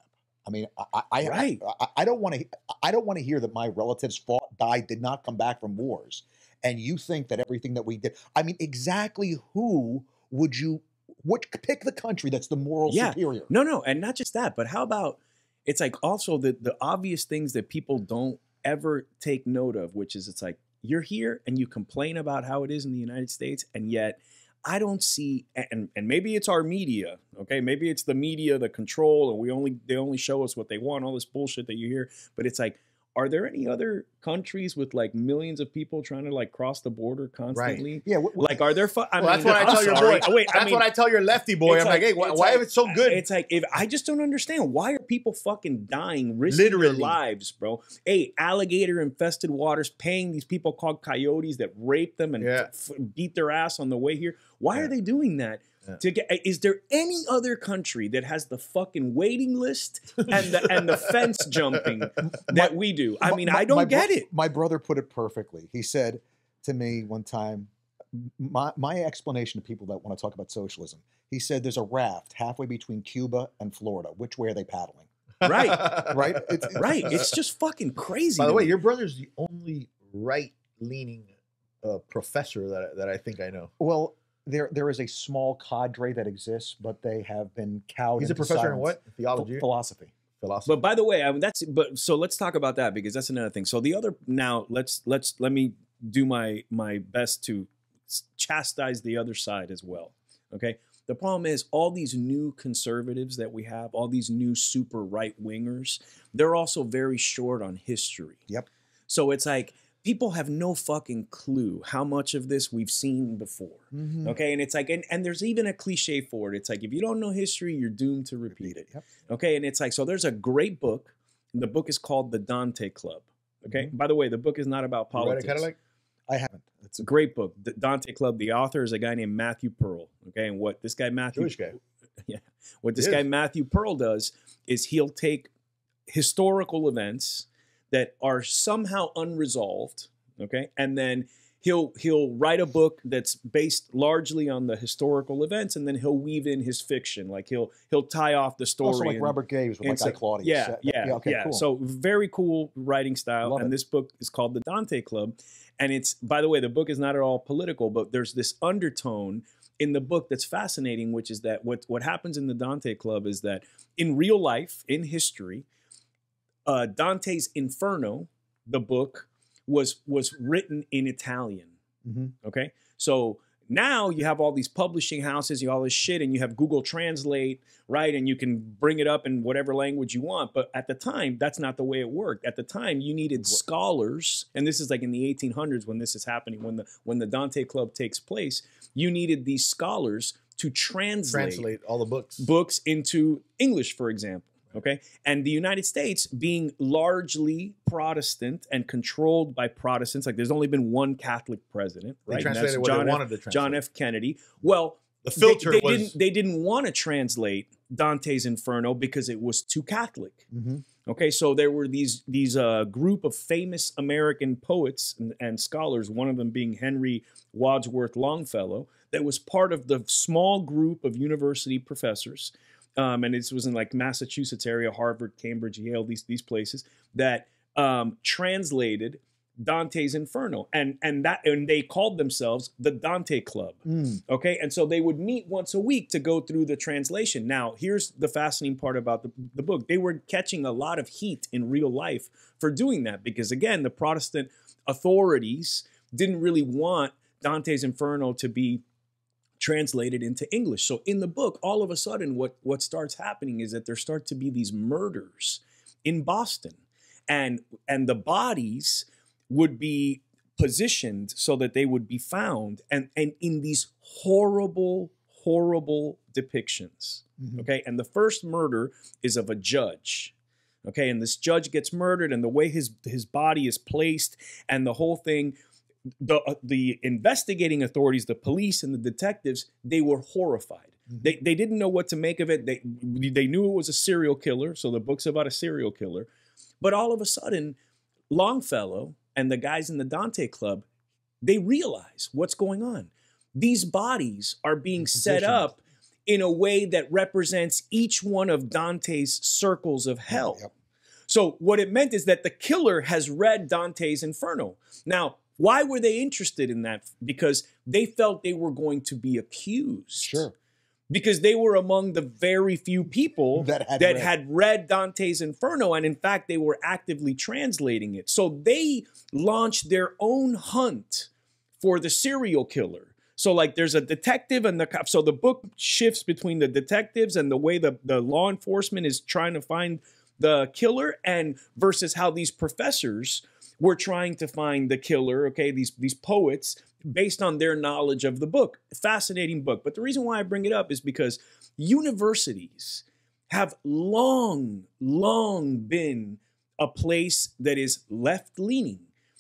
I mean, I, I, I- Right. I, I don't want to. I don't want to hear that my relatives fought, died, did not come back from wars, and you think that everything that we did. I mean, exactly who would you? Which pick the country that's the moral Yeah. superior? No, no, and not just that, but how about it's like also the the obvious things that people don't ever take note of, which is it's like you're here and you complain about how it is in the United States, and yet I don't see and and maybe it's our media, okay? Maybe it's the media, the control, and we only they only show us what they want, all this bullshit that you hear. But it's like, are there any other countries with like millions of people trying to like cross the border constantly? Yeah. wh- wh- Like, are there? Fu- I well, mean, that's what I I'm tell your sorry. boy. Oh, wait, that's I mean, what I tell your lefty boy. I'm like, hey, why, it's why like- is it so good? It's like if I just don't understand why are people fucking dying, risking their Literally. lives, bro? Hey, alligator infested waters, paying these people called coyotes that rape them and Yeah. f- beat their ass on the way here. Why Yeah. are they doing that? Yeah. To get, is there any other country that has the fucking waiting list and the and the fence jumping that we do? I mean, my- I don't my bro- get it. My brother put it perfectly. He said to me one time, my, my explanation to people that want to talk about socialism, he said there's a raft halfway between Cuba and Florida. Which way are they paddling? Right. Right? It's- Right. It's just fucking crazy. By the way, me. your brother's the only right-leaning uh, professor that that I think I know. Well, there there is a small cadre that exists, but they have been cowed. He's a into professor in silence. what? Ph- Theology, Philosophy. philosophy. But by the way, I mean, that's but so let's talk about that because that's another thing. So the other now let's let's let me do my my best to chastise the other side as well. Okay. The problem is all these new conservatives that we have, all these new super right wingers, they're also very short on history. Yep. So it's like people have no fucking clue how much of this we've seen before. Mhm. Okay. And it's like, and, and there's even a cliche for it. It's like, if you don't know history, you're doomed to repeat it. Yep. Okay, and it's like so. There's a great book. and The book is called The Dante Club. Okay. By the way, the book is not about Mm-hmm. Politics. kind of like I haven't. It's it's a great book. The Dante Club. The author is a guy named Matthew Pearl. Okay, and what this guy Matthew Jewish guy. Yeah. what this guy. Matthew Pearl does is he'll take historical events that are somehow unresolved, okay, and then he'll he'll write a book that's based largely on the historical events, and then he'll weave in his fiction, like he'll he'll tie off the story. also like and- Robert Graves with like so- Claudius. Yeah, yeah, yeah. okay, cool. So very cool writing style, Love and it. this book is called The Dante Club, and it's by the way, the book is not at all political, but there's this undertone in the book that's fascinating, which is that what what happens in the Dante Club is that in real life, in history, uh, Dante's Inferno, the book, was was written in Italian. Mhm. Okay, so now you have all these publishing houses, you have all this shit, and you have Google Translate, right? And you can bring it up in whatever language you want. But at the time, that's not the way it worked. At the time, you needed scholars, and this is like in the 1800s when this is happening, when the when the Dante Club takes place. You needed these scholars to translate Translate all the books. books into English, for example. Okay. And the United States being largely Protestant and controlled by Protestants, like there's only been one Catholic president, right? and that's translated what John they F, wanted to translate. John F. Kennedy. Well, the they- filter they, was didn't they didn't want to translate Dante's Inferno because it was too Catholic. Mhm. Okay, so there were these these uh, group of famous American poets and, and scholars, one of them being Henry Wadsworth Longfellow, that was part of the small group of university professors, um, and this was in like Massachusetts area, Harvard, Cambridge, Yale, these these places that um, translated Dante's Inferno, and and that and they called themselves the Dante Club. Mm. Okay, and so they would meet once a week to go through the translation. Now, here's the fascinating part about the, the book: they were catching a lot of heat in real life for doing that because, again, the Protestant authorities didn't really want Dante's Inferno to be translated into English. So in the book, all of a sudden, what what starts happening is that there start to be these murders in Boston, and and the bodies would be positioned so that they would be found, and and in these horrible, horrible depictions. Mhm. Okay, and the first murder is of a judge. Okay, and this judge gets murdered, and the way his his body is placed, and the whole thing, the uh, the investigating authorities, the police and the detectives, they were horrified. Mhm. They they didn't know what to make of it. They they knew it was a serial killer, so the book's about a serial killer. But all of a sudden, Longfellow and the guys in the Dante Club, they realize what's going on. These bodies are being set up in a way that represents each one of Dante's circles of hell. Yep. So what it meant is that the killer has read Dante's Inferno. Now, why were they interested in that? Because they felt they were going to be accused. Sure. Because they were among the very few people That had that read. had read Dante's Inferno, and in fact, they were actively translating it. So they launched their own hunt for the serial killer. So, like, there's a detective and the cop. So the book shifts between the detectives and the way the, the law enforcement is trying to find the killer, and versus how these professors were trying to find the killer. Okay, these these poets based on their knowledge of the book. Fascinating book. But the reason why I bring it up is because universities have long, long been a place that is left leaning.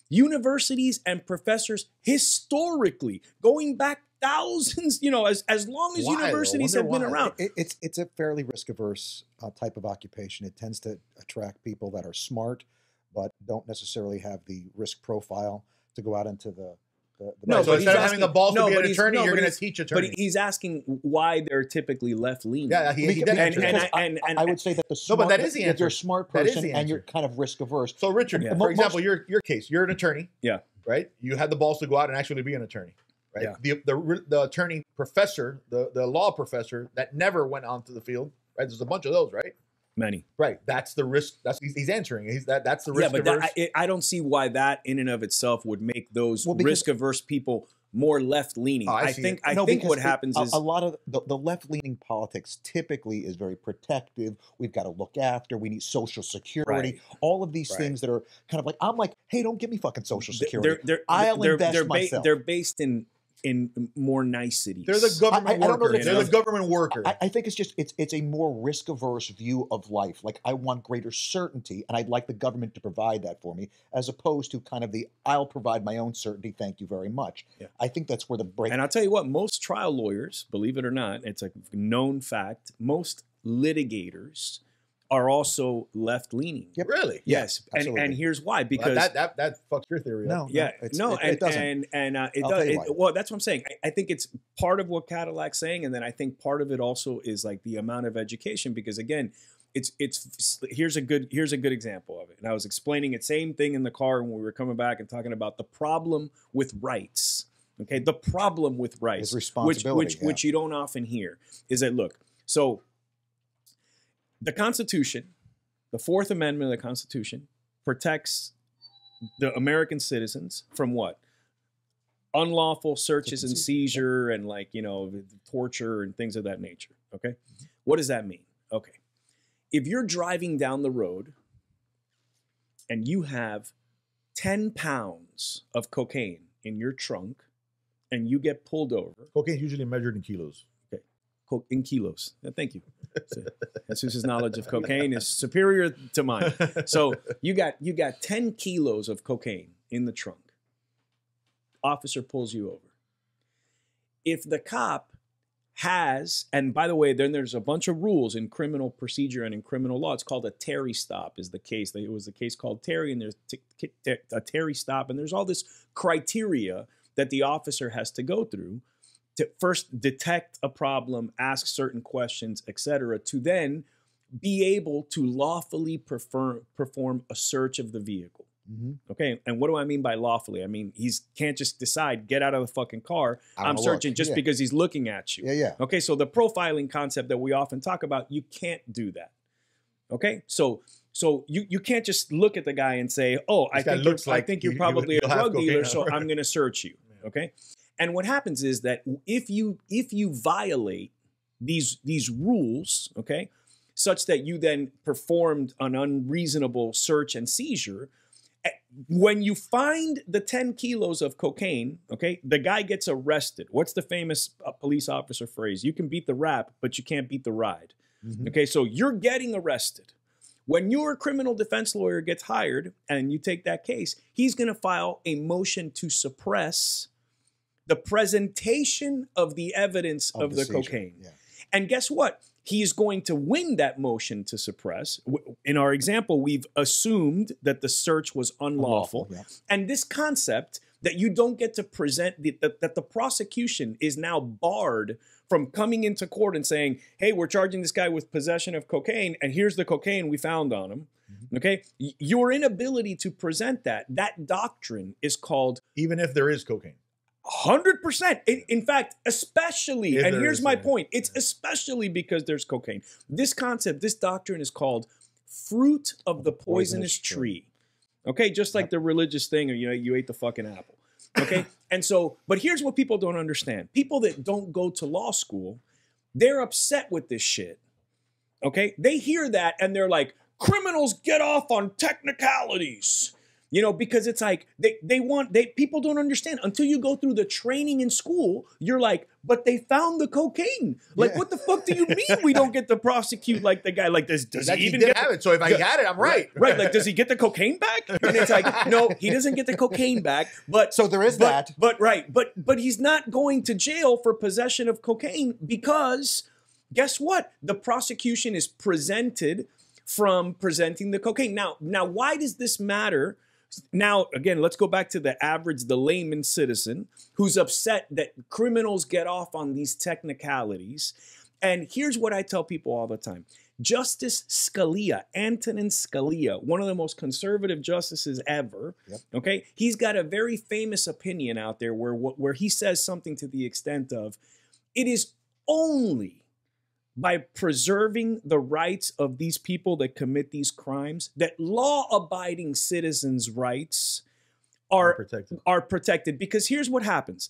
Universities and professors historically, going back thousands, you know, as, as long as Why, universities have been why. around. It, it's it's a fairly risk averse uh, type of occupation. It tends to attract people that are smart, but don't necessarily have the risk profile to go out into the. the, the No, so but instead of he's having the asking- balls no, to be but an he's- attorney, no, you're going to he's- teach But he's asking why they're typically left leaning. yeah, he, he Because- and, answer and. I, I- and, and I would say that the smart, No, but that is the if you're a smart person and you're kind of risk averse. So, Richard, Yeah. for Mo- example, your your case, you're an attorney. Yeah. Right. You had the balls to go out and actually be an attorney. Right. Yeah. The, the the attorney professor, the the law professor that never went onto the field. Right. There's a bunch of those. Right. Many. Right. That's the risk. That's he's, he's answering. He's that. That's the risk. Yeah, but that. I, I don't see why that in and of itself would make those Well, risk averse people more left leaning. Oh, I I, think it. I No, think what happens a, is a lot of the, the left leaning politics typically is very protective. We've got to look after. We need social security. Right. All of these Right. things that are kind of like I'm like, hey, don't give me fucking social security. They're, they're, I'll they're, invest they're, ba- myself. they're based in in more niceties. They're the government I- I don't know worker. that They're the government worker. I, I think it's just it's it's a more risk averse view of life. Like I want greater certainty, and I'd like the government to provide that for me, as opposed to kind of the I'll provide my own certainty. Thank you very much. Yeah. I think that's where the break. And I'll tell you what, most trial lawyers, believe it or not, it's a known fact, most litigators are also left leaning. Yep. really? Yes. And, absolutely. and here's why. Well, Because that, that that fucks your theory. up. No, yeah, it's- no, it- and it doesn't. and and uh, it I'll does. It, well, that's what I'm saying. I, I think it's part of what Cadillac's saying, and then I think part of it also is like the amount of education. Because again, it's it's here's a good here's a good example of it. And I was explaining it same thing in the car when we were coming back and talking about the problem with rights. Okay, the problem with rights, Is which which yeah. which you don't often hear, is that look. So the Constitution, the Fourth Amendment of the Constitution, protects the American citizens from what? Unlawful searches and seizure and like, you know, torture and things of that nature. Okay. What does that mean? Okay. If you're driving down the road and you have 10 pounds of cocaine in your trunk and you get pulled over, Cocaine is usually measured in kilos. In kilos. Yeah, thank you. So, Jesus' knowledge of cocaine is superior to mine. So you got you got 10 kilos of cocaine in the trunk. Officer pulls you over. If the cop has, and by the way, then there's a bunch of rules in criminal procedure and in criminal law. It's called a Terry stop, is the case. It was the case called Terry, and there's a Terry stop, and there's all this criteria that the officer has to go through to first detect a problem, ask certain questions, etc., to then be able to lawfully perform perform a search of the vehicle. Mhm. Okay, and what do I mean by lawfully? I mean he's can't just decide get out of the fucking car. I I'm searching look. just Yeah. because he's looking at you. Yeah, yeah. Okay, so the profiling concept that we often talk about, you can't do that. Okay, so so you you can't just look at the guy and say, "Oh, I This guy think you're, I think you- you're probably a you'll have drug dealer, so I'm going to search you." Okay, and what happens is that if you if you violate these these rules, okay, such that you then performed an unreasonable search and seizure, eh, when you find the 10 kilos of cocaine, okay, the guy gets arrested. What's the famous uh, police officer phrase? You can beat the rap, but you can't beat the ride. Mhm. Okay, so you're getting arrested. When your criminal defense lawyer gets hired and you take that case, he's going to file a motion to suppress the presentation of the evidence of, the, seizure. cocaine. Yeah. And guess what? He's going to win that motion to suppress. In our example, we've assumed that the search was unlawful. Yeah. And this concept that you don't get to present, the, that, that the prosecution is now barred from coming into court and saying, hey, we're charging this guy with possession of cocaine, and here's the cocaine we found on him. Mm-hmm. Okay? Your inability to present that, that doctrine is called Even if there is cocaine. Hundred percent. In, fact, especially, If and here's my yeah. point: it's especially because there's cocaine. This concept, this doctrine, is called fruit of the poisonous poisonous tree. Okay, just like the religious thing, or you know, you ate the fucking apple. Okay, and so, but here's what people don't understand: people that don't go to law school, they're upset with this shit. Okay, they hear that and they're like, criminals get off on technicalities you know because it's like they, they want they people don't understand until you go through the training in school you're like but they found the cocaine like Yeah. what the fuck do you mean we don't get to prosecute like the guy like this does That he even get have it. So if I had it, I'm right. right like does he get the cocaine back and it's like no he doesn't get the cocaine back but So there is but, that. But right, but but he's not going to jail for possession of cocaine because guess what? The prosecution is presented from presenting the cocaine. Now, now why does this matter? Now, again, let's go back to the average, the layman citizen who's upset that criminals get off on these technicalities. And here's what I tell people all the time. Justice Scalia, Antonin Scalia, one of the most conservative justices ever, Yep. okay? He's got a very famous opinion out there where where he says something to the extent of it is only by preserving the rights of these people that commit these crimes that law-abiding citizens' rights are protected. are protected because here's what happens.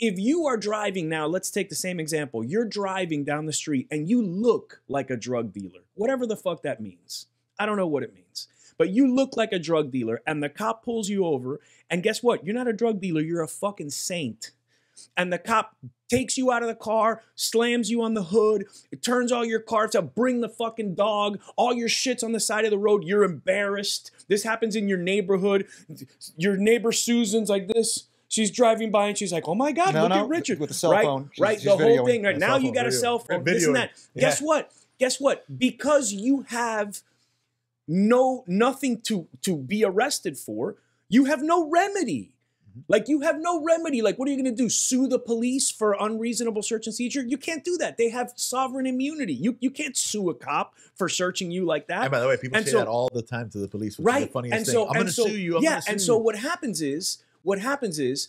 If you are driving now, let's take the same example. You're driving down the street and you look like a drug dealer, whatever the fuck that means. I don't know what it means. But you look like a drug dealer and the cop pulls you over. And guess what? You're not a drug dealer, you're a fucking saint. And the cop takes you out of the car, slams you on the hood, turns all your cars up, bring the fucking dog, all your shit's on the side of the road. You're embarrassed. This happens in your neighborhood. Your neighbor Susan's like this. She's driving by and she's like, "Oh my God, No, look no, at Richard with the cell right? phone. She's- right, she's the whole thing. Right now, you phone got a video. cell phone. Videoing. This and that. Guess what? Guess what? Because you have no nothing to to be arrested for, you have no remedy. Like you have no remedy. Like, what are you going to do? Sue the police for unreasonable search and seizure? You can't do that. They have sovereign immunity. You you can't sue a cop for searching you like that. And by the way, people And say so- that all the time to the police, which is right the funniest and thing. so I'm going to so, sue you. I'm yeah and so you. what happens is what happens is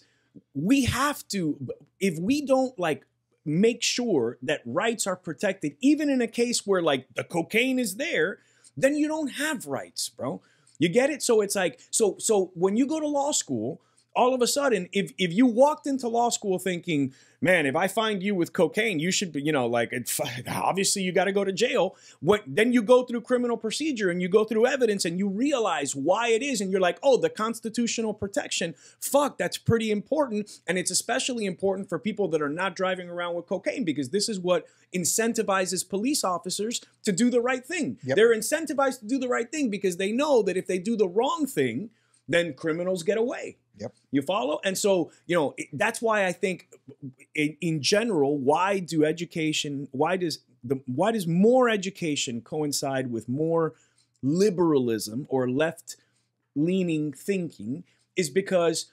we have to if we don't like make sure that rights are protected even in a case where like the cocaine is there then you don't have rights bro you get it so it's like so so when you go to law school all of a sudden if if you walked into law school thinking man if i find you with cocaine you should be you know like it's, obviously you got to go to jail what then you go through criminal procedure and you go through evidence and you realize why it is and you're like oh the constitutional protection fuck that's pretty important and it's especially important for people that are not driving around with cocaine because this is what incentivizes police officers to do the right thing Yep. they're incentivized to do the right thing because they know that if they do the wrong thing then criminals get away Yep. you follow? And so, you know, that's why I think in, in general, why do education, why does the why does more education coincide with more liberalism or left leaning thinking is because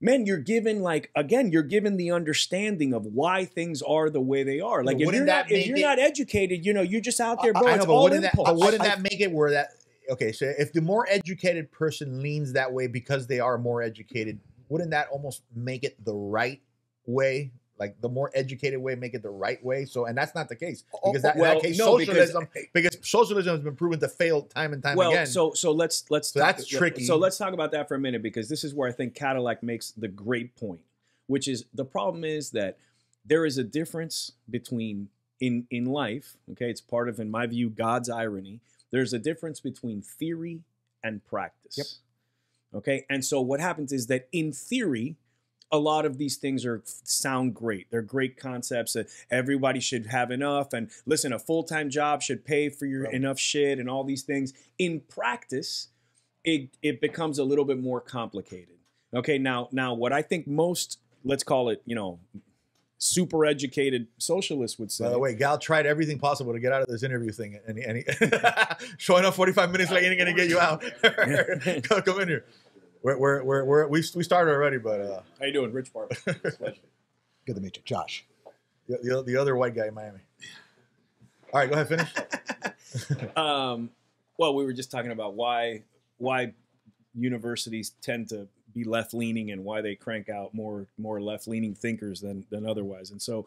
man, you're given like again, you're given the understanding of why things are the way they are. Like if wouldn't you're that not if you're it- not educated, you know, you're just out there, I- bro. I it's know, but all wouldn't that, impulse. but wouldn't I- that make it where that okay? So if the more educated person leans that way because they are more educated, wouldn't that almost make it the right way? Like the more educated way, make it the right way. So, and that's not the case oh, oh, because that, in that case, no, because- socialism because, socialism has been proven to fail time and time well, again. so so let's let's So that's tricky. So let's talk about that for a minute because this is where I think Cadillac makes the great point, which is the problem is that there is a difference between in in life. Okay, it's part of, in my view, God's irony. There's a difference between theory and practice. Yep. Okay, and so what happens is that in theory, a lot of these things are sound great. They're great concepts that everybody should have enough. And listen, a full time job should pay for your Right. enough shit and all these things. In practice, it it becomes a little bit more complicated. Okay, now now what I think most let's call it you know super educated socialists would say. By the way, Gal tried everything possible to get out of this interview thing, and, he- and he, showing up 45 minutes late ain't gonna get you out. come, come in here. We're, we're, we're, we're, we we started already, but uh, how you doing, Rich Barber? Good to meet you, Josh. the, the, the other white guy in Miami. All right, go ahead, finish. um, well, we were just talking about why why universities tend to be left leaning and why they crank out more more left leaning thinkers than than otherwise. And so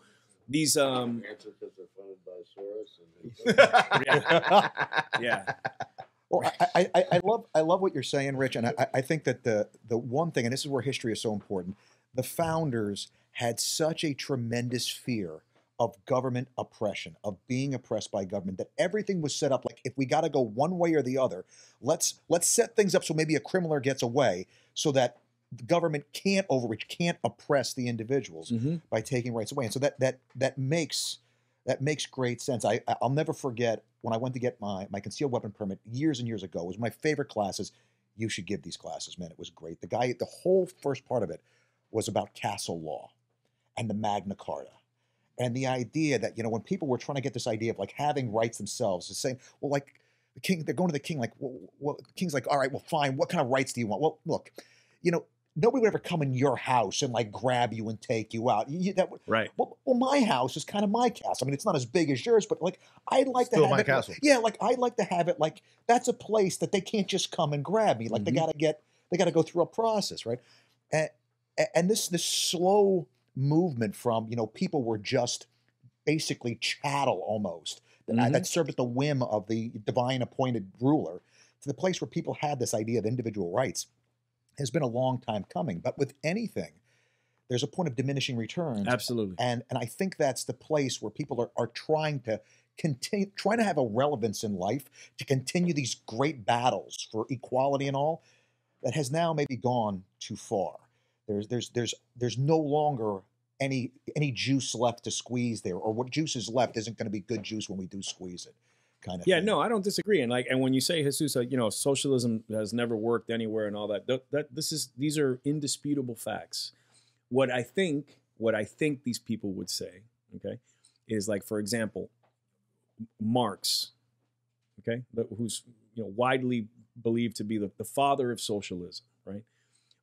these um Answer because they're funded by Soros. And yeah yeah Well, I, I, I- I love I love what you're saying, Rich, and I, I think that the the one thing, and this is where history is so important, the founders had such a tremendous fear of government oppression, of being oppressed by government, that everything was set up like if we got to go one way or the other, let's let's set things up so maybe a criminal gets away, so that the government can't overreach, can't oppress the individuals Mhm. by taking rights away. And so that that that makes that makes great sense. I I- I'll never forget when I went to get my my concealed weapon permit years and years ago. It was my favorite classes. You should give these classes, man. It was great. The guy, the whole first part of it was about castle law and the Magna Carta. And the idea that, you know, when people were trying to get this idea of like having rights themselves, is saying, well, like the king, they're going to the king, like, well, well, the king's like, all right, well, fine. What kind of rights do you want? Well, look, you know, nobody would ever come in your house and like grab you and take you out. You, that right well, well, my house is kind of my castle. I mean, it's not as big as yours, but like I'd like Still to have my it. castle. Yeah, like I'd like to have it. Like that's a place that they can't just come and grab me. Like they Mhm. got to get, they got to go through a process, right? And and this this slow movement from you know people were just basically chattel almost that, Mhm. that served at the whim of the divine appointed ruler to the place where people had this idea of individual rights has been a long time coming. But with anything, there's a point of diminishing returns absolutely and and I think that's the place where people are, are trying to continue trying to have a relevance in life to continue these great battles for equality and all that has now maybe gone too far. There's there's there's there's no longer any any juice left to squeeze there, or what juice is left isn't going to be good juice when we do squeeze it, kind of. yeah thing. no i don't disagree and like and when you say jesus uh, you know socialism has never worked anywhere and all that that, that this is these are indisputable facts what i think what i think these people would say okay is like for example marx okay who's you know widely believed to be the, the father of socialism right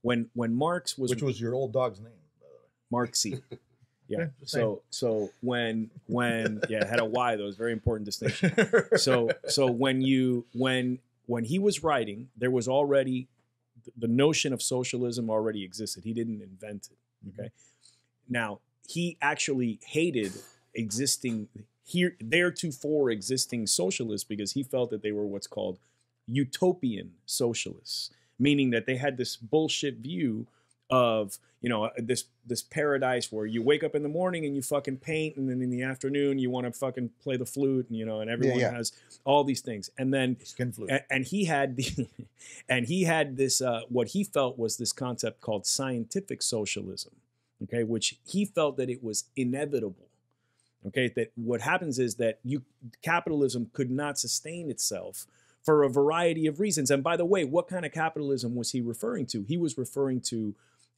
when when marx was Which was your old dog's name, by marxy yeah Okay, just saying. so so when when yeah it had a y though it was a very important distinction. So so when you when when he was writing there was already the notion of socialism already existed. He didn't invent it mm-hmm. okay? Now he actually hated existing here theretofore existing socialists because he felt that they were what's called utopian socialists meaning that they had this bullshit view of you know this this paradise where you wake up in the morning and you fucking paint and then in the afternoon you want to fucking play the flute and you know and everyone yeah. has all these things and then Skin flu. and, and he had the and he had this uh, what he felt was this concept called scientific socialism okay which he felt that it was inevitable okay that what happens is that you capitalism could not sustain itself for a variety of reasons and by the way what kind of capitalism was he referring to he was referring to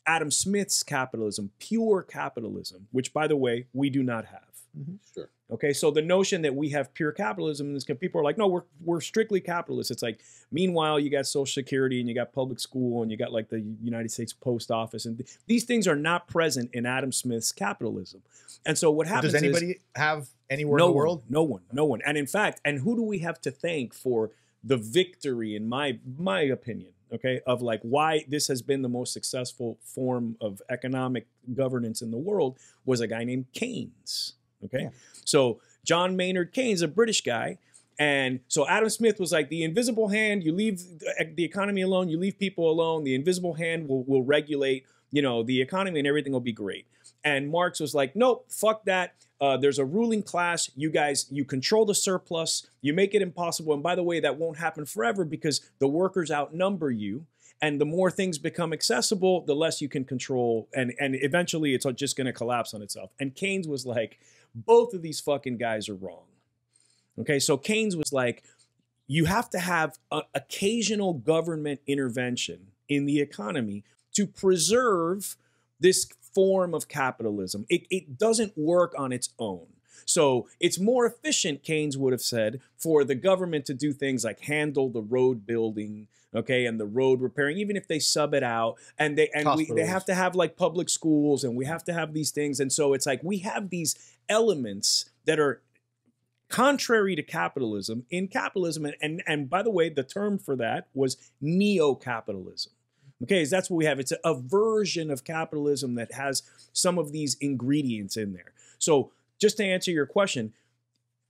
Adam Smith's capitalism, pure capitalism, which by the way, we do not have. Mm-hmm. Sure. Okay, so the notion that we have pure capitalism, and this people are like, no, we're we're strictly capitalist. It's like, meanwhile, you got Social Security and you got public school and you got like the United States Post Office, and th- these things are not present in Adam Smith's capitalism. And so what happens Does anybody have anywhere no in the one, world? no one, no one. And in fact, and who do we have to thank for the victory, in my my opinion, okay, of like why this has been the most successful form of economic governance in the world was a guy named Keynes. Okay, Yeah. so John Maynard Keynes, a British guy. And so Adam Smith was like the invisible hand. You leave the the economy alone. You leave people alone. The invisible hand will, will regulate, you know, the economy and everything will be great. And Marx was like, nope, fuck that. Uh, there's a ruling class. You guys, you control the surplus. You make it impossible. And by the way, that won't happen forever because the workers outnumber you. And the more things become accessible, the less you can control. And and eventually, it's just going to collapse on itself. And Keynes was like, both of these fucking guys are wrong. Okay, so Keynes was like, you have to have occasional government intervention in the economy to preserve this form of capitalism. It, it doesn't work on its own. So it's more efficient, Keynes would have said, for the government to do things like handle the road building, okay, and the road repairing, even if they sub it out, and they and we, they have to have like public schools, and we have to have these things, and so it's like we have these elements that are contrary to capitalism in capitalism and, and and by the way the term for that was neo-capitalism okay so that's what we have. It's a, version of capitalism that has some of these ingredients in there. So just to answer your question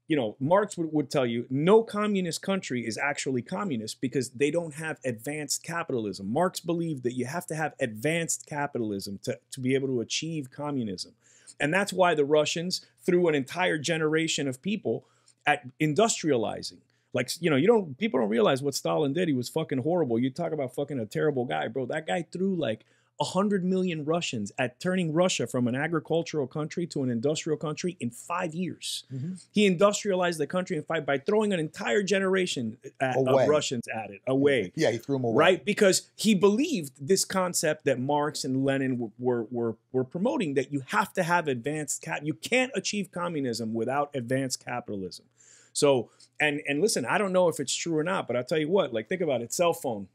you know marx would, would tell you no communist country is actually communist because they don't have advanced capitalism. Marx believed that you have to have advanced capitalism to, to be able to achieve communism. And that's why the Russians threw an entire generation of people at industrializing. Like, you know, you don't people don't realize what Stalin did. He was fucking horrible. You talk about fucking a terrible guy, bro. That guy threw like a hundred million Russians at turning Russia from an agricultural country to an industrial country in five years. Mhm. He industrialized the country in five by throwing an entire generation at, of Russians at it away Yeah, he threw them away. right? Because he believed this concept that Marx and Lenin were were were, were promoting that you have to have advanced cap. You can't achieve communism without advanced capitalism. So and and listen, I don't know if it's true or not, but I'll tell you what. Like think about it, cell phone.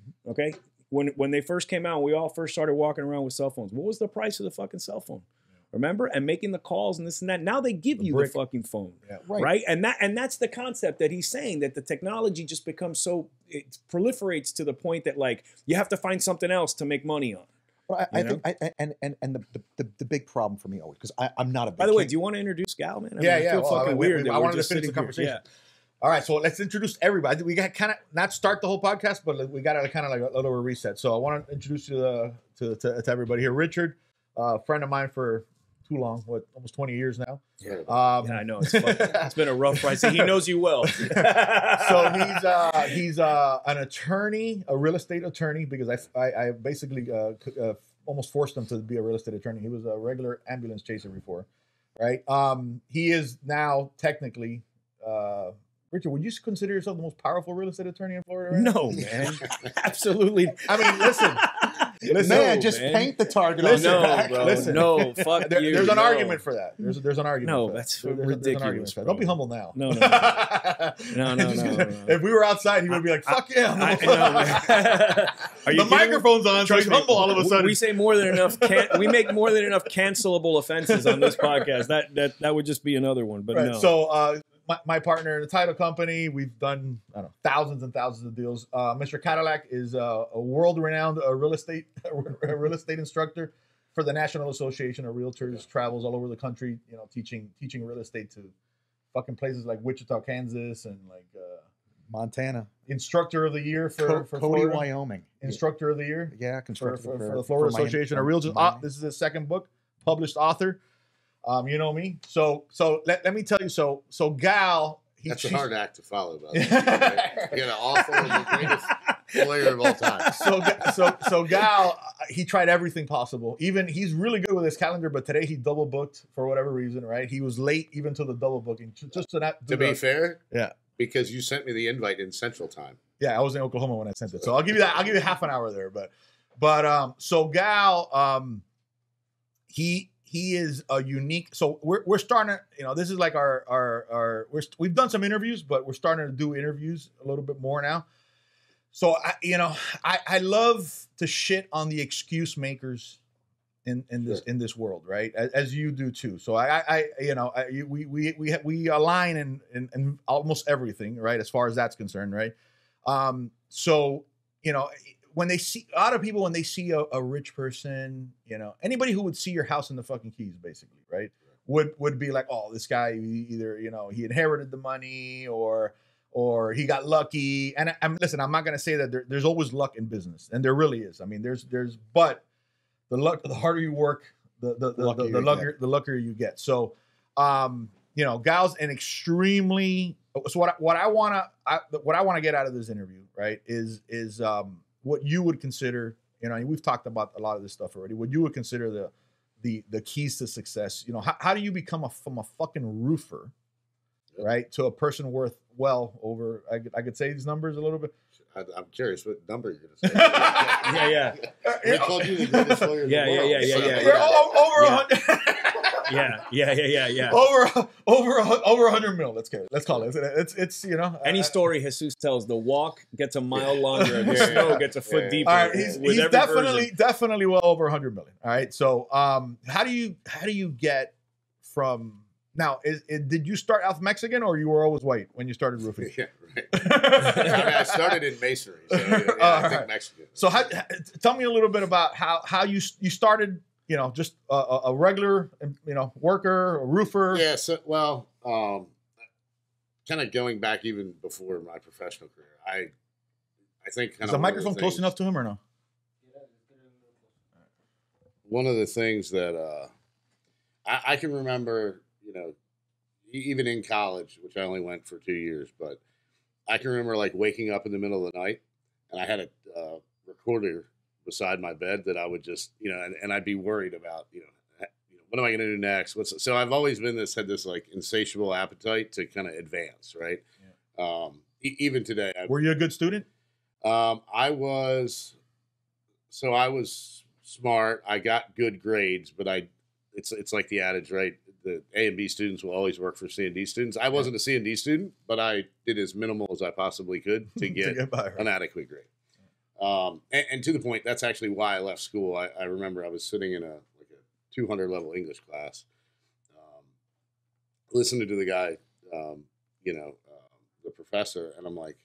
Mm-hmm. Okay, when when they first came out, we all first started walking around with cell phones. What was the price of the fucking cell phone? Remember, and making the calls and this and that. Now they give The you brick. the fucking phone Right. right. and that and that's the concept that he's saying that the technology just becomes so it proliferates to the point that like you have to find something else to make money on I, I think, I, I- and and and the, the, the, big problem for me always because I'm not a. Big by the way do you want to introduce Gowl man I Yeah, I yeah, feel well, I fucking mean, we- weird we- I wanted to finish the conversation. yeah All right, so let's introduce everybody. We got kind of not start the whole podcast, but we got to kind of like a little reset. So I want to introduce you to, to, to, to everybody here. Richard, uh, friend of mine for too long, what almost twenty years now. Yeah. Um, yeah i know it's, it's been a rough ride so he knows you well so he's uh, he's uh, an attorney, a real estate attorney, because I I, I basically uh, uh, almost forced him to be a real estate attorney. He was a regular ambulance chaser before, right? Um, he is now technically. Uh, Richard, would you consider yourself the most powerful real estate attorney in Florida? Right no man absolutely I mean, listen, listen, man, No, just man. paint the target Listen, on no your back. bro listen. no fuck There- you there's an no. argument for that. There's there's an argument. No, for that. that's There- there's a- there's an argument ridiculous, that. bro. Don't be humble now. No, no, no. No, no, Just no, 'cause no, no. If we were outside, he would be like, "Fuck yeah!" I'm I- I humble." know, man. Are you the microphone's on, so Trust he's humble all of a sudden. We say more than enough. Can, we make more than enough cancelable offenses on this podcast. That that that would just be another one. But Right. no. So uh, my, my partner in the title company, we've done I don't know thousands and thousands of deals. Uh, Mr. Cadillac is uh, a world-renowned uh, real estate real estate instructor for the National Association of Realtors. Travels all over the country, you know, teaching teaching real estate to fucking places like Wichita, Kansas, and like uh, Montana, instructor of the year for, Co- for Cody, Florida. Wyoming. Instructor of the year Yeah, for, for, for the Florida Miami- Association of Realtors. Miami. Ah, this is his second book, published author. Um, you know me. So so let, let me tell you. So so Gowl, he, That's a hard act to follow, by the way. right? You got an awful the greatest lawyer of all time. so so so Gowl, uh, he tried everything possible. Even he's really good with his calendar, but today he double booked for whatever reason. Right? He was late even to the double booking. Just to not. To be fair, Yeah. because you sent me the invite in Central Time. yeah, I was in Oklahoma when I sent it, so I'll give you that. I'll give you half an hour there, but. But um, so Gowl, um, he he is a unique. So we're we're starting. to- You know, this is like our our our. We're, we've done some interviews, but we're starting to do interviews a little bit more now. So I, you know, I I love to shit on the excuse makers in in this in this world, right? As, as you do too. So I I, I you know I, we we we we align in, in in almost everything, right? As far as that's concerned, right? Um, so you know when they see a lot of people when they see a, a rich person, you know, anybody who would see your house in the fucking keys, basically, right? Would would be like, oh, this guy either you know he inherited the money or or he got lucky. And I, I'm listen, I'm not gonna say that there, there's always luck in business, and there really is. I mean, there's there's but the luck, the harder you work, the the the, Luckier the, the luckier the luckier you get. So, um, you know, Gowl's an extremely. So what I, what I wanna I, what I wanna get out of this interview, right, is is um what you would consider. You know, we've talked about a lot of this stuff already. What you would consider the the the keys to success. You know, how, how do you become a from a fucking roofer, right, to a person worth well over? I could, I could say these numbers a little bit. I, I'm curious what number you're going to say. Yeah, yeah. We called you the greatest lawyer in Yeah, the yeah, world. yeah, yeah, so- yeah, We're o- over a Yeah. hundred. Yeah, yeah, yeah, yeah, yeah. over over a over a hundred mil. Let's get it. Let's call it. It's it's you know Any uh, story Jesus tells, the walk gets a mile longer, the Yeah. snow gets a foot Yeah. deeper. All right, he's, with he's every definitely version. definitely well over 100 million. All right, so um, how do you how do you get from now? Is, is did you start out Mexican or you were always white when you started roofing? Yeah, right. I, mean, I started in masonry, so yeah, yeah, I Alright. think Mexican. so how, tell me a little bit about how how you you started. You know, just a, a regular you know worker, a roofer. Yeah, so well, um, kind of going back even before my professional career, I, I think kind Is the microphone close enough to him or no? One of the things that uh, I, I can remember, you know, even in college, which I only went for two years, but I can remember like waking up in the middle of the night, and I had a uh, recorder beside my bed that I would just, you know, and, and I'd be worried about, you know, you know, what am I going to do next? What's so I've always been this had this like insatiable appetite to kind of advance, right? Um, e- even today, I, Were you a good student? um, I was, so I was smart. I got good grades, but I, it's it's like the adage, right? The A and B students will always work for C and D students. I wasn't a C and D student, but I did as minimal as I possibly could to get by, right? an adequate grade. Um, and, and to the point, that's actually why I left school. I, I remember I was sitting in a like a 200 level English class, um, listening to the guy, um, you know, um, the professor, and I'm like,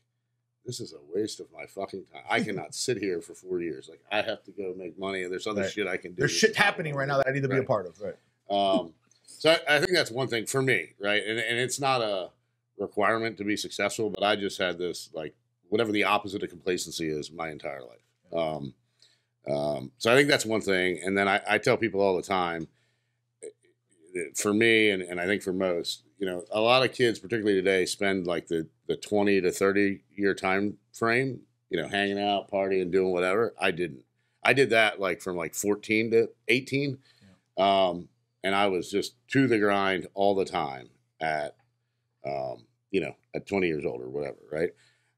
this is a waste of my fucking time. I cannot sit here for four years. Like I have to go make money, and there's other Right. shit I can do. There's shit happening right now that I need to be a part of. Right. Um, so I, I think that's one thing for me, right? And and it's not a requirement to be successful, but I just had this like whatever the opposite of complacency is my entire life. Um, um, so I think that's one thing. And then I, I tell people all the time, eh, for me, and, and I think for most, you know, a lot of kids, particularly today, spend like the the twenty to thirty year time frame, you know, hanging out, partying, doing whatever. I didn't. I did that like from like fourteen to eighteen. Um, and I was just to the grind all the time at, um, you know, at 20 years old or whatever, right?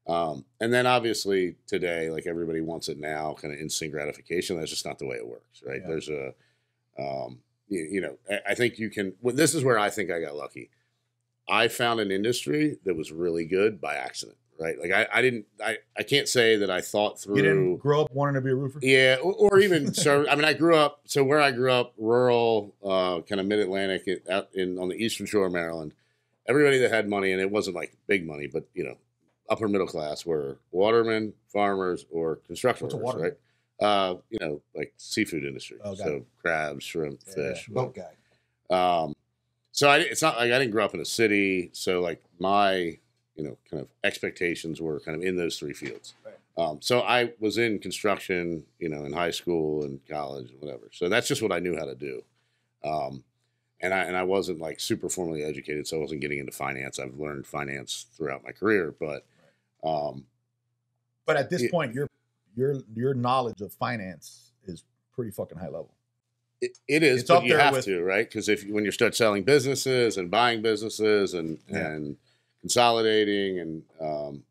Um, and then obviously today, like everybody wants it now, kind of instant gratification. That's just not the way it works, right? Yeah. There's a, um, you, you know, I, I think you can. Well, this is where I think I got lucky. I found an industry that was really good by accident, right? Like I, I didn't, I, I can't say that I thought through. You didn't grow up wanting to be a roofer. Yeah, or, or even so. I mean, I grew up. So where I grew up, rural, uh, kind of mid Atlantic, out in on the eastern shore of Maryland. Everybody that had money, and it wasn't like big money, but you know, upper middle class, were watermen, farmers, or construction What's workers, right? Uh, you know, like seafood industry. Oh, so crabs, shrimp, Yeah, fish. Boat guy. Um, so I, it's not like I didn't grow up in a city. So like my, you know, kind of expectations were kind of in those three fields. Right. Um, so I was in construction, you know, in high school and college and whatever. So that's just what I knew how to do. Um, and I and I wasn't like super formally educated, so I wasn't getting into finance. I've learned finance throughout my career, but um, But at this Yeah. point, your your your knowledge of finance is pretty fucking high level. It, it is, It's but up you there have with- to, right? Because if when you start selling businesses and buying businesses and Yeah. and consolidating and um,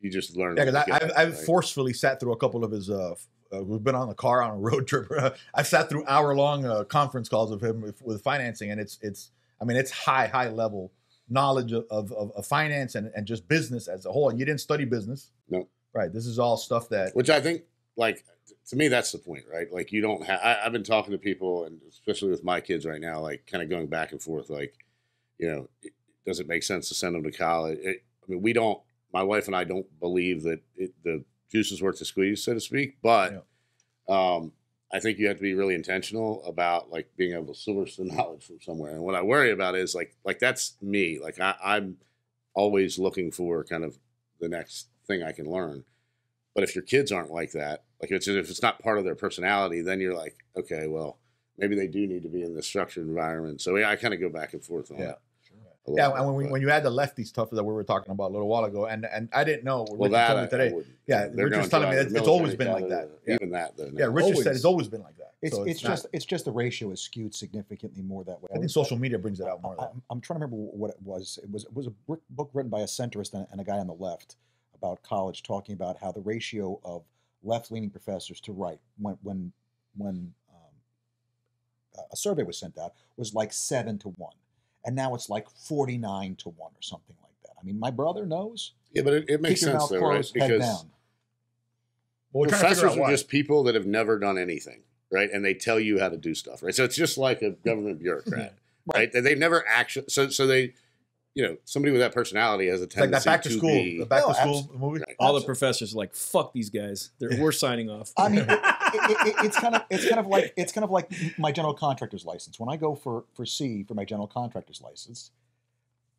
you just learn. Yeah, because I've I've forcefully sat through a couple of his uh, uh, we've been on the car on a road trip. I've sat through hour long uh, conference calls of him with, with financing, and it's it's I mean it's high high level knowledge of of, of, finance and, and just business as a whole. And you didn't study business, No. right? This is all stuff that which I think, like, to me, that's the point, right? Like, you don't have. I, I've been talking to people, and especially with my kids right now, like, kind of going back and forth, like, you know, it, does it make sense to send them to college? It, I mean, we don't. My wife and I don't believe that it, the juice is worth the squeeze, so to speak. But um, I think you have to be really intentional about like being able to source the knowledge from somewhere. And what I worry about is like, like that's me. Like I, I'm always looking for kind of the next thing I can learn. But if your kids aren't like that, like if it's, if it's not part of their personality, then you're like, okay, well, maybe they do need to be in the structured environment. So yeah, I kind of go back and forth on Yeah. it. A yeah. little And when, we, when you had the lefty stuff that we were talking about a little while ago, and and I didn't know. well, Richard that told I, me today. Wouldn't. Yeah, They're Richard's telling me either it's- it's always been like that. Yeah. Even that, though. yeah, no. Richard said it's always been like that. It's, So it's, not- just it's just the ratio is skewed significantly more that way. I think social media brings it out more. I, Though. am I'm trying to remember what it was. It was it was a book book written by a centrist and, and a guy on the left about college, talking about how the ratio of left leaning professors to right when when when um, a survey was sent out was like seven to one, and now it's like forty nine to one or something like that. I mean, my brother knows. Yeah, but it, it makes sense mouth though, right? closed, head Because down. Well, we're trying to figure professors are why. just people that have never done anything, right? And they tell you how to do stuff, right? So it's just like a government bureaucrat, right? That They've never actually, so so they, you know, somebody with that personality has a It's like tendency that back to to school, be. the back No, to school movie. Right. All the professors are like, "Fuck these guys. They're, we're signing off." I mean, it, it, it, it's kind of it's kind of like it's kind of like my general contractor's license. When I go for for C for my general contractor's license,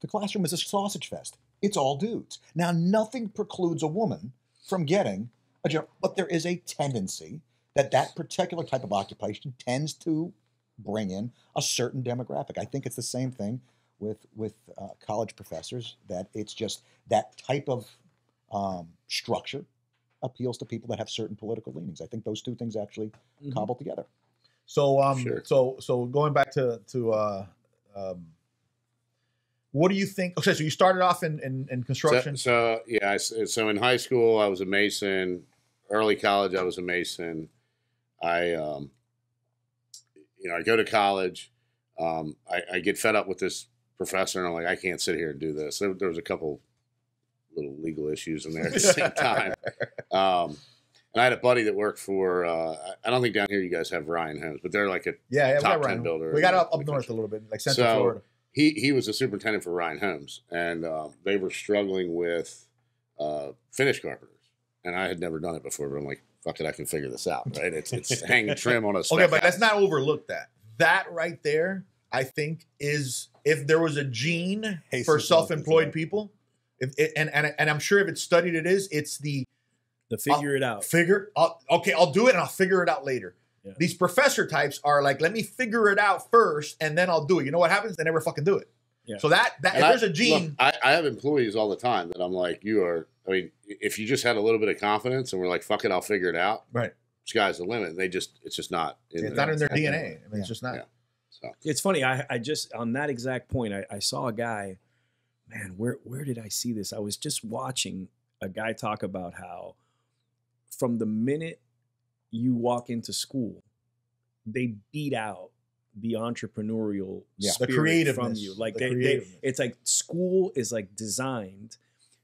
the classroom is a sausage fest. It's all dudes. Now, nothing precludes a woman from getting a general, but there is a tendency that that particular type of occupation tends to bring in a certain demographic. I think it's the same thing with with uh, college professors. That it's just that type of um, structure appeals to people that have certain political leanings. I think those two things actually Mhm. cobble together. So um Sure. so so going back to to uh um what do you think okay so you started off in in, in construction so yeah, I s- so in high school I was a mason. Early college I was a mason. I, um, you know, I go to college. Um, I, I get fed up with this professor, and I'm like, I can't sit here and do this. There, there was a couple little legal issues in there at the same time. Um, and I had a buddy that worked for. Uh, I- I don't think down here you guys have Ryan Homes, but they're like a yeah, yeah we top got 10 builder we got up, up north a little bit like central So- florida he he was a superintendent for Ryan Homes, and um, they were struggling with uh, finish carpenters. And I had never done it before, but I'm like, fuck it, I can figure this out, right? It's it's hanging trim on a okay but let's not overlook that that right there i think is if there was a gene Hey, for self-employed that- people if it, and, and and i'm sure if it's studied it is it's the The figure it out. figure I'll, okay i'll do it and i'll figure it out later Yeah. these professor types are like let me figure it out first and then i'll do it you know what happens they never fucking do it Yeah. so that that if I- there's a gene Look, I, I have employees all the time that I'm like, you are. I mean, if you just had a little bit of confidence and we're like, fuck it, I'll figure it out. right Sky's the limit. They just, it's just not. In it's their- not in their dna i mean Yeah. it's just not Yeah. So It's funny. I, I just on that exact point, I, I saw a guy. Man, where where did I see this? I was just watching a guy talk about how from the minute you walk into school, they beat out the entrepreneurial Yeah. The spirit from you. Like the they, they, it's like school is like designed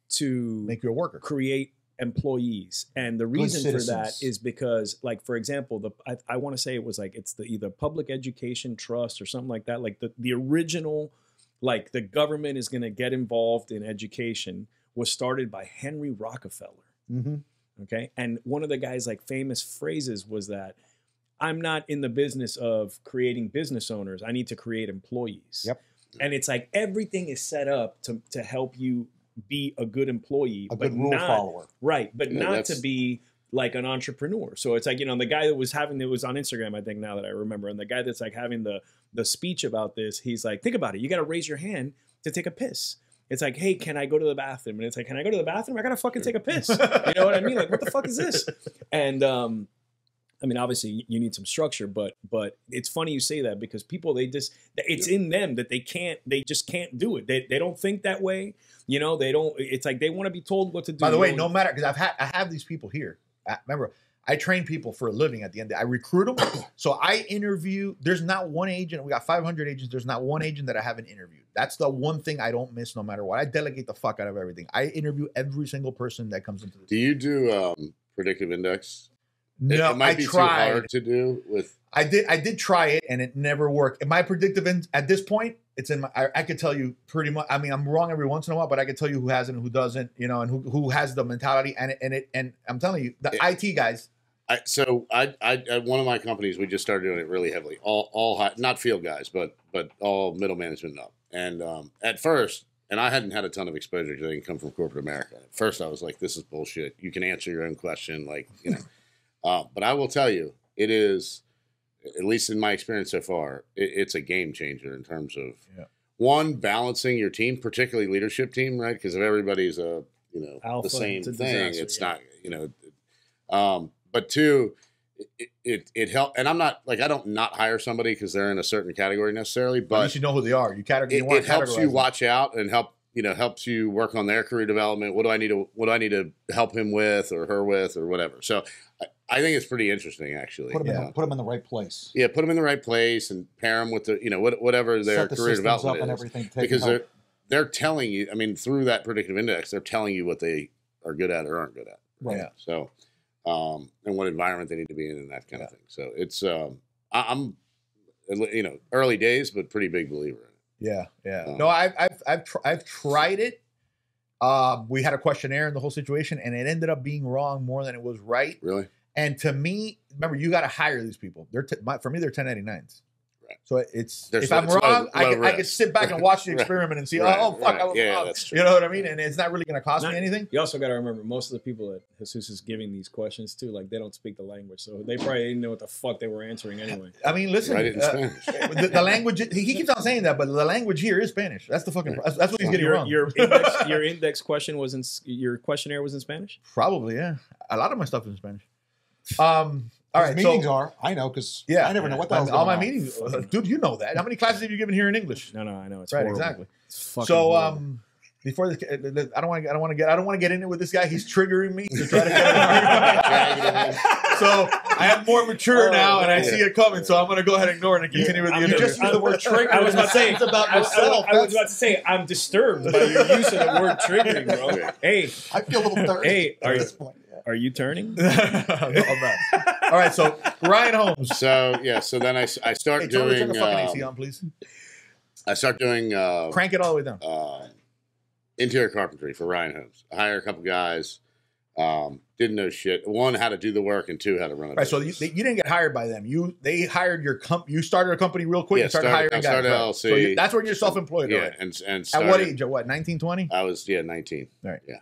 to make you a worker create employees and the reason for that is because like for example the i, I want to say it was like it's the either public education trust or something like that like the, the original like the government is going to get involved in education was started by henry rockefeller Mm-hmm. okay and one of the guy's like famous phrases was that i'm not in the business of creating business owners i need to create employees Yep. and it's like everything is set up to to help you be a good employee A but good rule not, follower. right but Yeah, not to be like an entrepreneur so it's like you know the guy that was having it was on instagram i think now that i remember and the guy that's like having the the speech about this he's like think about it you got to raise your hand to take a piss it's like hey can i go to the bathroom and it's like can i go to the bathroom i gotta fucking take a piss you know what I mean? Like, what the fuck is this? And um, I mean, obviously, you need some structure, but but it's funny you say that because people they just it's in them that they can't they just can't do it. They they don't think that way. You know, they don't. It's like they want to be told what to do. by the way no matter because i've had i have these people here remember, I train people for a living. At the end, I recruit them. so I interview. There's not one agent. We got 500 agents. There's not one agent that I haven't interviewed. That's the one thing I don't miss, no matter what. I delegate the fuck out of everything. I interview every single person that comes into the. Do you do um, predictive index? No, it, might I be too tried. hard to do with. I did. I did try it, and it never worked. And my predictive in, at this point, it's in my. I, I could tell you pretty much. I mean, I'm wrong every once in a while, but I could tell you who has it and who doesn't. You know, and who who has the mentality and it, and it. And I'm telling you, the IT guys. I, so I, I at one of my companies we just started doing it really heavily. All all high, not field guys, but but all middle management up. And um, at first, and I hadn't had a ton of exposure because I didn't come from corporate America. At first, I was like, "This is bullshit. You can answer your own question, like you know." uh, but I will tell you, it is, at least in my experience so far, it, it's a game changer in terms of Yeah. one balancing your team, particularly leadership team, right? Because if everybody's a you know Alpha, the same it's thing, disaster, it's yeah. not you know. Um, but two, it it, it helped, and I'm not like I don't not hire somebody because they're in a certain category necessarily, But you should know who they are. You categorize. it, it helps you them. watch out and help you know helps you work on their career development. What do I need to what do I need to help him with or her with or whatever. So I, think it's pretty interesting actually. Put them, Yeah. in, the, put 'em in the right place. yeah, put them in the right place and pair them with the you know what, whatever their Set the career development and everything. because them they're they're telling you. I mean, through that predictive index, they're telling you what they are good at or aren't good at. right. Yeah. So, um, and what environment they need to be in and that kind of thing. So it's, um, I, I'm, you know, early days, but pretty big believer in it. Yeah, yeah. Um, no, I've I've I've, tr- I've tried it. Um, we had a questionnaire in the whole situation, and it ended up being wrong more than it was right. Really? And to me, remember, you got to hire these people. They're t- my, for me, they're 1099s. Right. So it's There's if no- I'm it's low- wrong, I, can, I can sit back and watch the Right. experiment and see, Right, oh, fuck, right. I was Yeah, wrong. that's true. You know what I mean? And it's not really going to cost Not- me anything. You also got to remember most of the people that Jesus is giving these questions to, like they don't speak the language, so they probably didn't know what the fuck they were answering anyway. I mean, listen, Write uh, the, the language he he keeps on saying that, but the language here is Spanish. That's the fucking. That's, that's what he's getting Your, wrong. your index, your index question was in your questionnaire was in Spanish. Probably, yeah. A lot of my stuff is in Spanish. Um. All His right. meetings so, are. I know because Yeah. I never know what the my- hell's all going my on. meetings, dude. You know that. How many classes have you given here in English? No, no, I know it's right. horrible. Exactly. It's fucking So, horrible. um, before this, I don't want to. I don't want to get. I don't want to get in it with this guy. He's triggering me to try to get Dragging it. so I am more mature Oh, now, and I yeah. see it coming. So I'm going to go ahead and ignore it and continue with the I'm interview. just used the word trigger. I was about to say It's about I, was- I was- I was about to say I'm disturbed by your use of the word triggering, bro. Hey, I feel a little thirsty Hey, are at you- this point. Yeah. are you turning? No, I'm not. All right. So Ryan Homes. So yeah, so then I, s- I start Hey, tell me to turn the fucking AC um, on, please. I start doing, uh, Crank it all the way down. uh, interior carpentry for Ryan Homes. I hire a couple guys, um, didn't know shit. One, how to do the work, and two, how to run it. Right. So you, you didn't get hired by them. You they hired your comp. You started a company real quick Yeah, and started started- hiring I started guys. right. So you, that's when you're self-employed. yeah, already. and and At what age? At what? 19, 20? I was yeah, nineteen. Right. Yeah.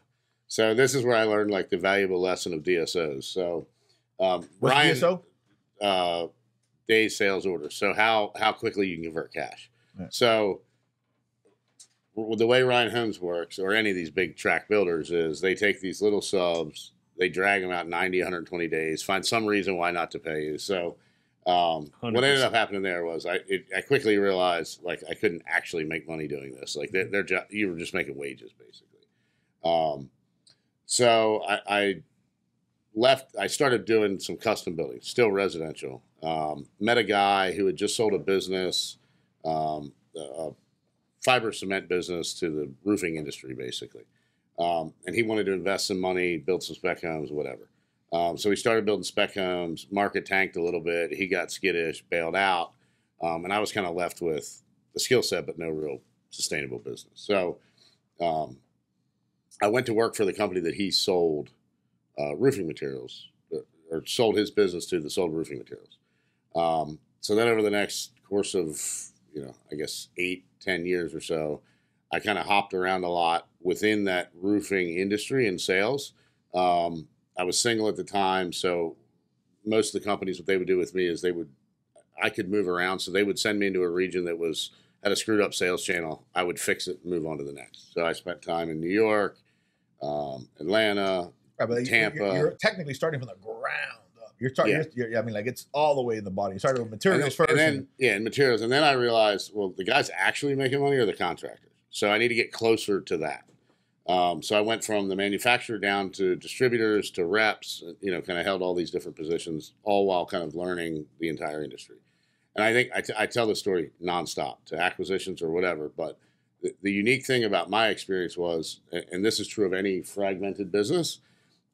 So this is where I learned like the valuable lesson of DSOs. So um, What's Ryan, DSO? uh, days sales order. So how how quickly you can convert cash. Right. So the way Ryan Homes works, or any of these big track builders, is they take these little subs, they drag them out 90, 120 days, find some reason why not to pay you. So um, what ended up happening there was I it, I quickly realized like I couldn't actually make money doing this. Like they're, they're ju- you were just making wages basically. Um, so I, I left. I started doing some custom building, still residential. Um, met a guy who had just sold a business, um, a fiber cement business to the roofing industry, basically. Um, and he wanted to invest some money, build some spec homes, whatever. Um, so he started building spec homes. Market tanked a little bit. He got skittish, bailed out, um, and I was kind of left with the skill set, but no real sustainable business. So um, I went to work for the company that he sold uh, roofing materials, uh, or sold his business to that sold roofing materials. Um, so then over the next course of, you know, I guess eight, ten years or so, I kind of hopped around a lot within that roofing industry and sales. Um, I was single at the time, so most of the companies, what they would do with me is they would, I could move around, so they would send me into a region that was had a screwed up sales channel. I would fix it, and move on to the next. So I spent time in New York, um, Atlanta, Right, Tampa. You're, you're technically starting from the ground. You're starting. Yeah. You're, I mean, like it's all the way in the body. You started with materials and first. then, and and- then yeah, and materials, and then I realized, well, the guys actually making money are the contractors, so I need to get closer to that. Um, so I went from the manufacturer down to distributors to reps, you know, kind of held all these different positions, all while kind of learning the entire industry. And I think I, t- I tell the story nonstop to acquisitions or whatever. But the, unique thing about my experience was, and this is true of any fragmented business,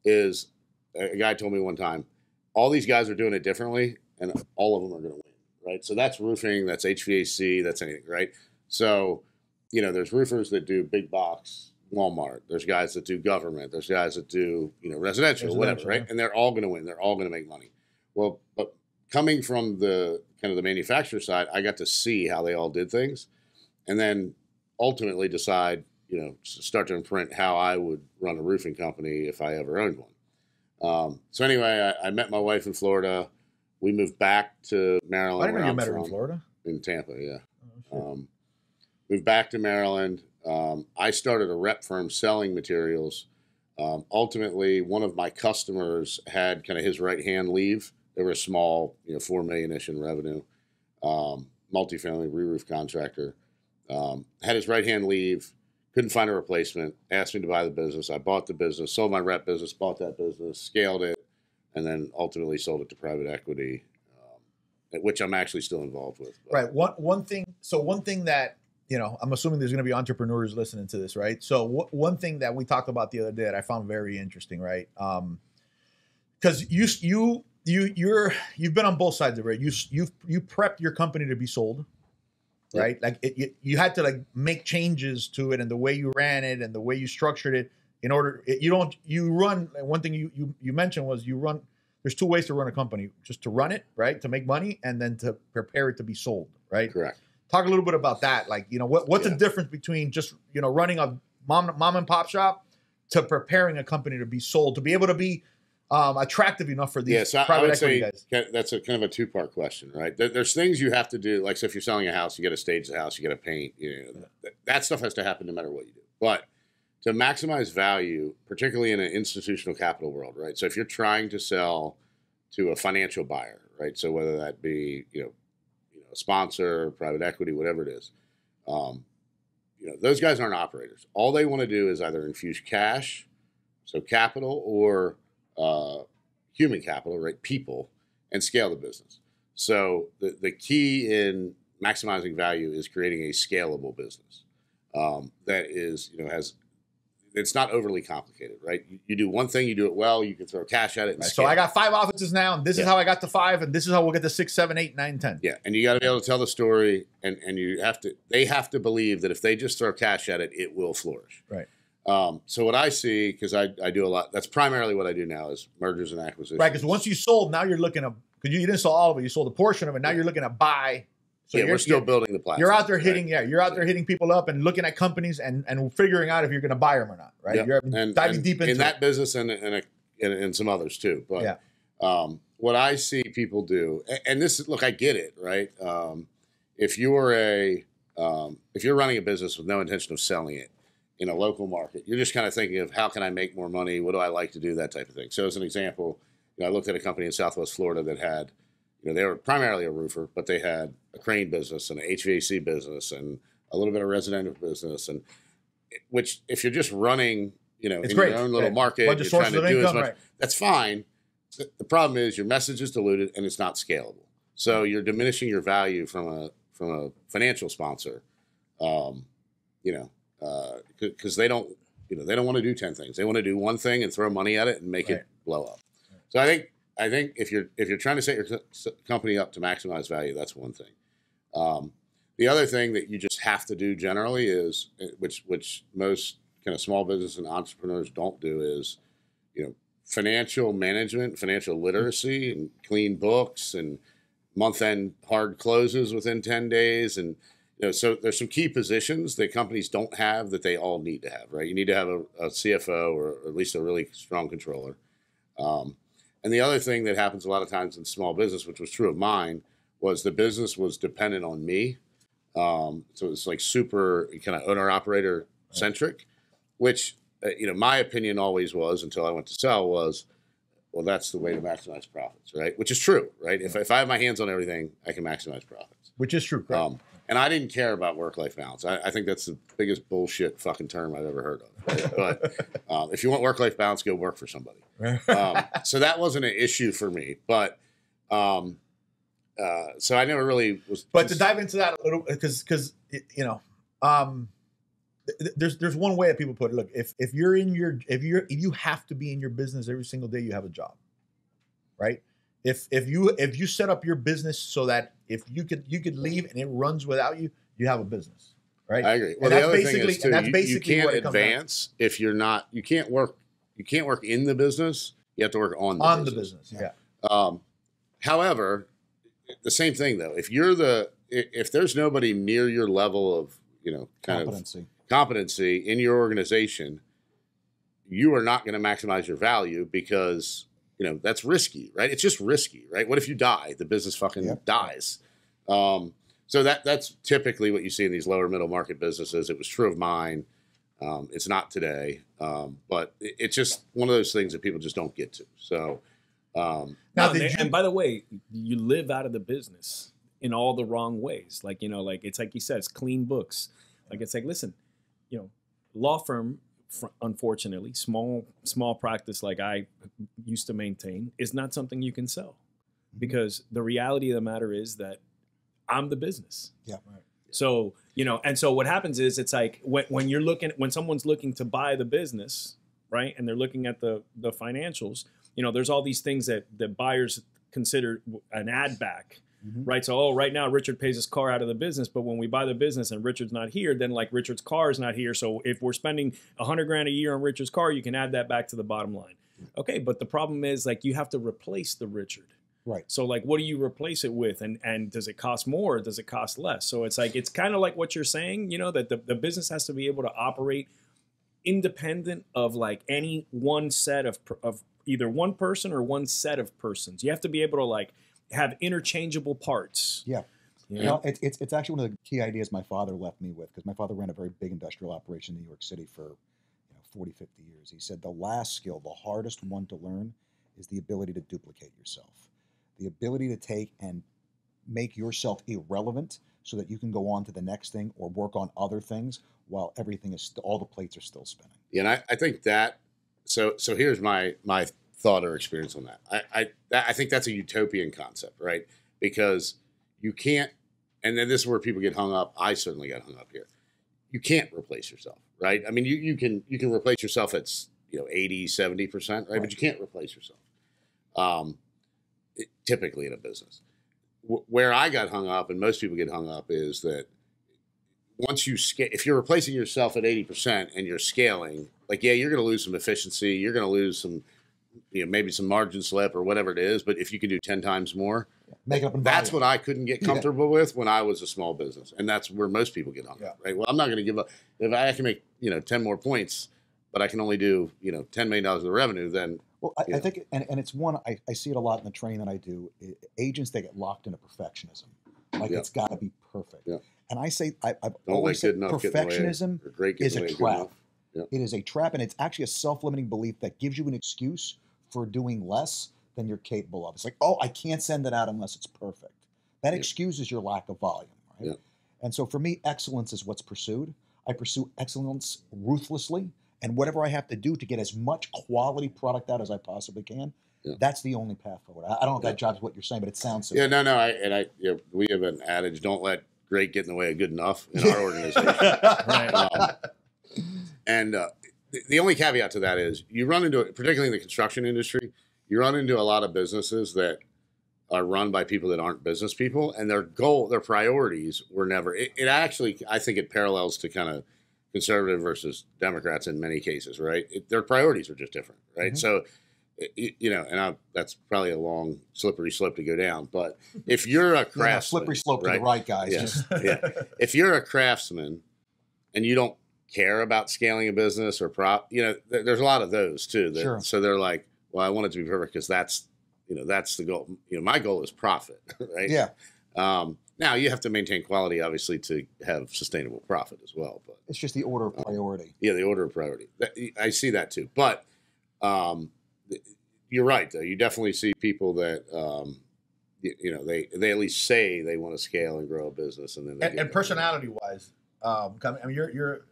is a guy told me one time, all these guys are doing it differently, and all of them are going to win, right? So that's roofing, that's HVAC, that's anything, right? So, you know, there's roofers that do big box, Walmart. There's guys that do government. There's guys that do, you know, residential, whatever, right? yeah. And they're all going to win. They're all going to make money. Well, but coming from the kind of the manufacturer side, I got to see how they all did things, and then ultimately decide, you know, start to imprint how I would run a roofing company if I ever owned one. Um, so anyway, I, I met my wife in Florida. We moved back to Maryland. I didn't know you met her in Florida. in Tampa. Yeah. Oh. Um, moved back to Maryland. Um, I started a rep firm selling materials. Um, ultimately, one of my customers had kind of his right hand leave. They were a small, you know, four million ish in revenue, um, multifamily re-roof contractor. Um, had his right hand leave, couldn't find a replacement. Asked me to buy the business. I bought the business, sold my rep business, bought that business, scaled it, and then ultimately sold it to private equity, um, which I'm actually still involved with. But- Right. One one thing. So one thing that you know, I'm assuming there's going to be entrepreneurs listening to this, right? So wh- one thing that we talked about the other day that I found very interesting, right? Um, because you you you you're you've been on both sides of it. You you you prepped your company to be sold, Yep. right? Like it, you, you had to like make changes to it and the way you ran it and the way you structured it in order. It, you don't you run. One thing you you you mentioned was you run. There's two ways to run a company: just to run it, right, to make money, and then to prepare it to be sold, right? Correct. talk a little bit about that like you know what, what's Yeah. the difference between just you know running a mom mom and pop shop to preparing a company to be sold to be able to be um, attractive enough for these Yeah, so private equity say guys that's a kind of a two part question, right? There, there's things you have to do, like so if you're selling a house, you got to stage the house, you got to paint, you know, that, that stuff has to happen no matter what you do. But to maximize value, particularly in an institutional capital world, right? So if you're trying to sell to a financial buyer, right? So whether that be you know, you know, a sponsor, private equity, whatever it is, um, you know, those guys aren't operators. All they want to do is either infuse cash, so capital, or uh, human capital, right? People, and scale the business. So the, the key in maximizing value is creating a scalable business um, that is, you know, has it's not overly complicated, right? You, you do one thing, you do it well, you can throw cash at it. And Right, so i got five offices now and this is how i got to five and this is how we'll get to six seven eight nine ten Yeah, and you got to be able to tell the story, and and you have to. They have to believe that if they just throw cash at it, it will flourish. Right. Um, so what I see, because I, I do a lot. That's primarily what I do now is mergers and acquisitions. right because once you sold now you're looking at because you, you didn't sell all of it you sold a portion of it now you're looking to buy so yeah, you're we're still you're, building the platform. you're out there right? hitting yeah you're out there hitting people up and looking at companies and and figuring out if you're going to buy them or not right Yep. you're and, diving and deep into in it. that business and and, a, and and some others too. But Yeah. um, what I see people do, and this look, I get it, right? Um, if you're a um, if you're running a business with no intention of selling it in a local market, you're just kind of thinking of how can I make more money? What do I like to do? That type of thing. So as an example, you know, I looked at a company in Southwest Florida that had, you know, they were primarily a roofer, but they had a crane business and an HVAC business and a little bit of residential business and which if you're just running, you know, It's in great. your own little Right. market, you're trying to do as much. right That's fine. The the problem is your message is diluted and it's not scalable. So you're diminishing your value from a from a financial sponsor, um, you know, because they don't, you know, they don't want to do ten things. They want to do one thing and throw money at it and make Right. it blow up. So I think I think if you're if you're trying to set your company up to maximize value, that's one thing. Um, the other thing that you just have to do generally is, eh, which which most kind of small business and entrepreneurs don't do, is you know financial management, financial literacy, and clean books and month end hard closes within ten days, and you know so there's some key positions that companies don't have that they all need to have. Right, you need to have a, a CFO or at least a really strong controller. Um, and the other thing that happens a lot of times in small business, which was true of mine, was the business was dependent on me. Um, so it's like super kind of owner operator centric, which uh, you know my opinion always was until I went to sell was well, that's the way to maximize profits, right? Which is true, right? If, if I have my hands on everything, I can maximize profits. Which is true. Correct. Um, and I didn't care about work life balance. I, I think that's the biggest bullshit fucking term I've ever heard of. right? But um, if you want work life balance, go work for somebody. Um, so that wasn't an issue for me. But um, uh, so I never really was. But to dive into that a little, because because you know, um, th- there's there's one way that people put it. Look, if if you're in your if you're if you have to be in your business every single day, you have a job, right? If if you if you set up your business so that if you could you could leave and it runs without you, you have a business, right? I agree. And the that's other thing basically- is too, that's you, you can't what it comes down to. advance if you're not. You can't work. You can't work in the business. You have to work on the on the business. business. Yeah. Um, however, the same thing though. If you're the if there's nobody near your level of you know kind of Competency. competency in your organization, you are not going to maximize your value because you know that's risky, right? It's just risky, right? What if you die? The business fucking Yep. dies. Um, so that that's typically what you see in these lower middle market businesses. It was true of mine. Um, it's not today, um, but it, it's just one of those things that people just don't get to. So um, Now, No, and, you- and by the way, you live out of the business in all the wrong ways. Like you know, like it's like you said, it's clean books. Like it's like, listen, you know, law firm, fr- unfortunately, small small practice like I used to maintain is not something you can sell, mm-hmm. because the reality of the matter is that I'm the business. Yeah. Right. So you know, and so what happens is it's like when when you're looking when someone's looking to buy the business, right, and they're looking at the the financials, you know, there's all these things that that buyers consider an add back, Mhm. right? So, oh, right now Richard pays his car out of the business, but when we buy the business and Richard's not here, then like Richard's car is not here. So if we're spending a hundred grand a year on Richard's car, you can add that back to the bottom line. Okay, but the problem is like you have to replace the Richard. Right. So like, what do you replace it with, and and does it cost more? Or does it cost less? So it's like it's kind of like what you're saying, you know, that the, the business has to be able to operate independent of like any one set of of either one person or one set of persons. You have to be able to like have interchangeable parts. Yeah. You You know? know, it's, it's, it's actually one of the key ideas my father left me with because my father ran a very big industrial operation in New York City for you know, 40, 50 years. He said the last skill, the hardest one to learn, is the ability to duplicate yourself. The ability to take and make yourself irrelevant so that you can go on to the next thing or work on other things while everything is st- all the plates are still spinning. Yeah, and I, I think that so so here's my my thought or experience on that. I I I think that's a utopian concept, right? Because you can't and then this is where people get hung up. I certainly got hung up here. You can't replace yourself, right? I mean you, you can you can replace yourself at you know 80, 70%, right? Right. But you can't replace yourself. Um it- typically in a business. Wh- Where I got hung up and most people get hung up is that once you scale, if you're replacing yourself at 80% and you're scaling, like, yeah, you're going to lose some efficiency. You're going to lose some, you know, maybe some margin slip or whatever it is. But if you can do 10 times more, Make it up that's what I couldn't get Yeah. comfortable with when I was a small business. And that's where most people get hung up, right? Well, I'm not going to give up. If I can make, you know, 10 more points, but I can only do, you know, $10 million of the revenue, then Well, I, I think, and, and it's one I, I see it a lot in the training that I do. agents they get locked into perfectionism, like Yeah. it's got to be perfect. Yeah. And I say I, let always said enough get in the way. perfectionism great is a the way of good trap. Yep. It is a trap, and it's actually a self-limiting belief that gives you an excuse for doing less than you're capable of. It's like, oh, I can't send it out unless it's perfect. That Yeah. excuses your lack of volume, right? Yeah. And so for me, excellence is what's pursued. I pursue excellence ruthlessly, and whatever I have to do to get as much quality product out as I possibly can. Yeah. That's the only path forward. I, I don't know if Yeah. that jobs what you're saying, but it sounds so. Yeah, no, no. I, and I, you know, we have an adage: don't let great get in the way of good enough in our organization. Um, and uh, the, only caveat to that is you run into, particularly in the construction industry, you run into a lot of businesses that are run by people that aren't business people, and their goal, their priorities were never. It, it actually, I think, it parallels to kind of conservative versus Democrats in many cases, right? It, their priorities are just different, right? Mhm. So. it- You know, and I, that's probably a long, slippery slope to go down. But if you're a Yeah, slippery slope to right? the right, guys. Yeah. Yeah. If you're a craftsman and you don't care about scaling a business or prop, you know, there, there's a lot of those too. That, Sure. So they're like, well, I want it to be perfect because that's, you know, that's the goal. You know, my goal is profit, right? yeah. Um, now you have to maintain quality, obviously, to have sustainable profit as well. But It's just the order of priority. yeah, the order of priority. I see that too. But um, you're right though. You definitely see people that um, you, you know they they at least say they want to scale and grow a business, and then they and, and personality wise, um, I mean, you're you're you know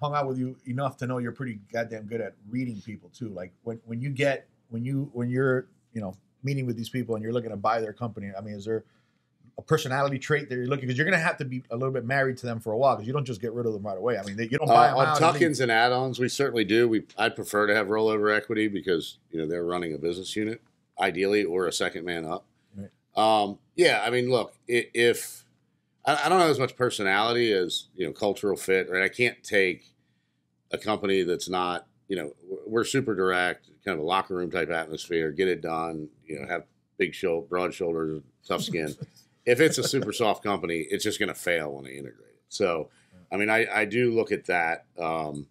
hung out with you enough to know you're pretty goddamn good at reading people too. Like when when you get when you when you're you know meeting with these people and you're looking to buy their company. I mean, is there a personality trait that you're looking because you're going to have to be a little bit married to them for a while because you don't just get rid of them right away. I mean, they, you don't buy Uh, on tuck-ins and add-ons, we certainly do. We I'd prefer to have rollover equity because you know they're running a business unit, ideally, or a second man up. Right. Um, yeah, I mean, look, if I, I don't have as much personality as you know cultural fit, right? I can't take a company that's not you know we're- super direct, kind of a locker room type atmosphere, get it done, you know, have big shoulder, broad shoulders, tough skin. if it's a super soft company, it's just going to fail when they integrate it. So, I mean, I, I do look at that. Um,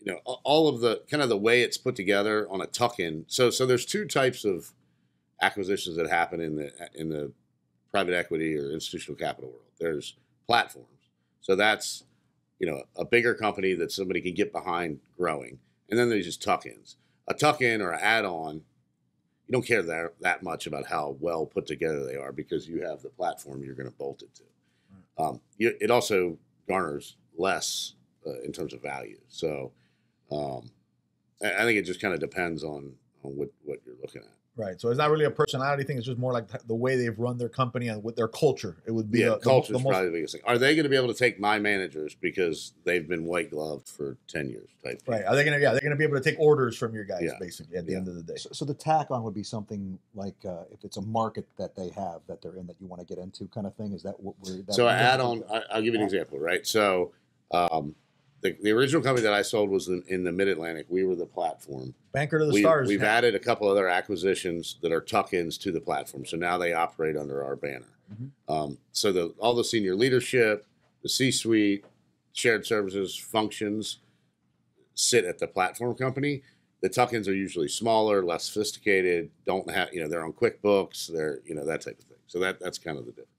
you know, all of the kind of the way it's put together on a tuck-in. So, so there's two types of acquisitions that happen in the in the private equity or institutional capital world. There's platforms. So that's you know a bigger company that somebody can get behind growing, and then there's just tuck-ins. A tuck-in or an add-on you don't care that that much about how well put together they are because you have the platform you're going to bolt it to. Um, you, it also garners less uh, in terms of value. So um, I, I think it just kind of depends on on what what you're looking at. Right. So it's not really a personality thing. It's just more like the way they've run their company and with their culture. It would be Yeah, the, the, culture is probably the biggest thing. Are they going to be able to take my managers because they've been white gloved for ten years? Type thing? right. Are they gonna? Yeah, they're gonna be able to take orders from your guys Yeah. basically at the Yeah. end of the day. So, so the tack on would be something like uh, if it's a market that they have that they're in that you want to get into, kind of thing. Is that what we're? That So we're add looking on. for? I, I'll give you an example. Right. So um, the the original company that I sold was in, in the Mid Atlantic. We were the platform. Banker to the we, stars. We've added a couple other acquisitions that are tuck-ins to the platform, so now they operate under our banner. Mhm. Um, so the all the senior leadership, the C-suite, shared services functions sit at the platform company. The tuck-ins are usually smaller, less sophisticated. Don't have you know they're on QuickBooks. They're you know that type of thing. So that that's kind of the difference.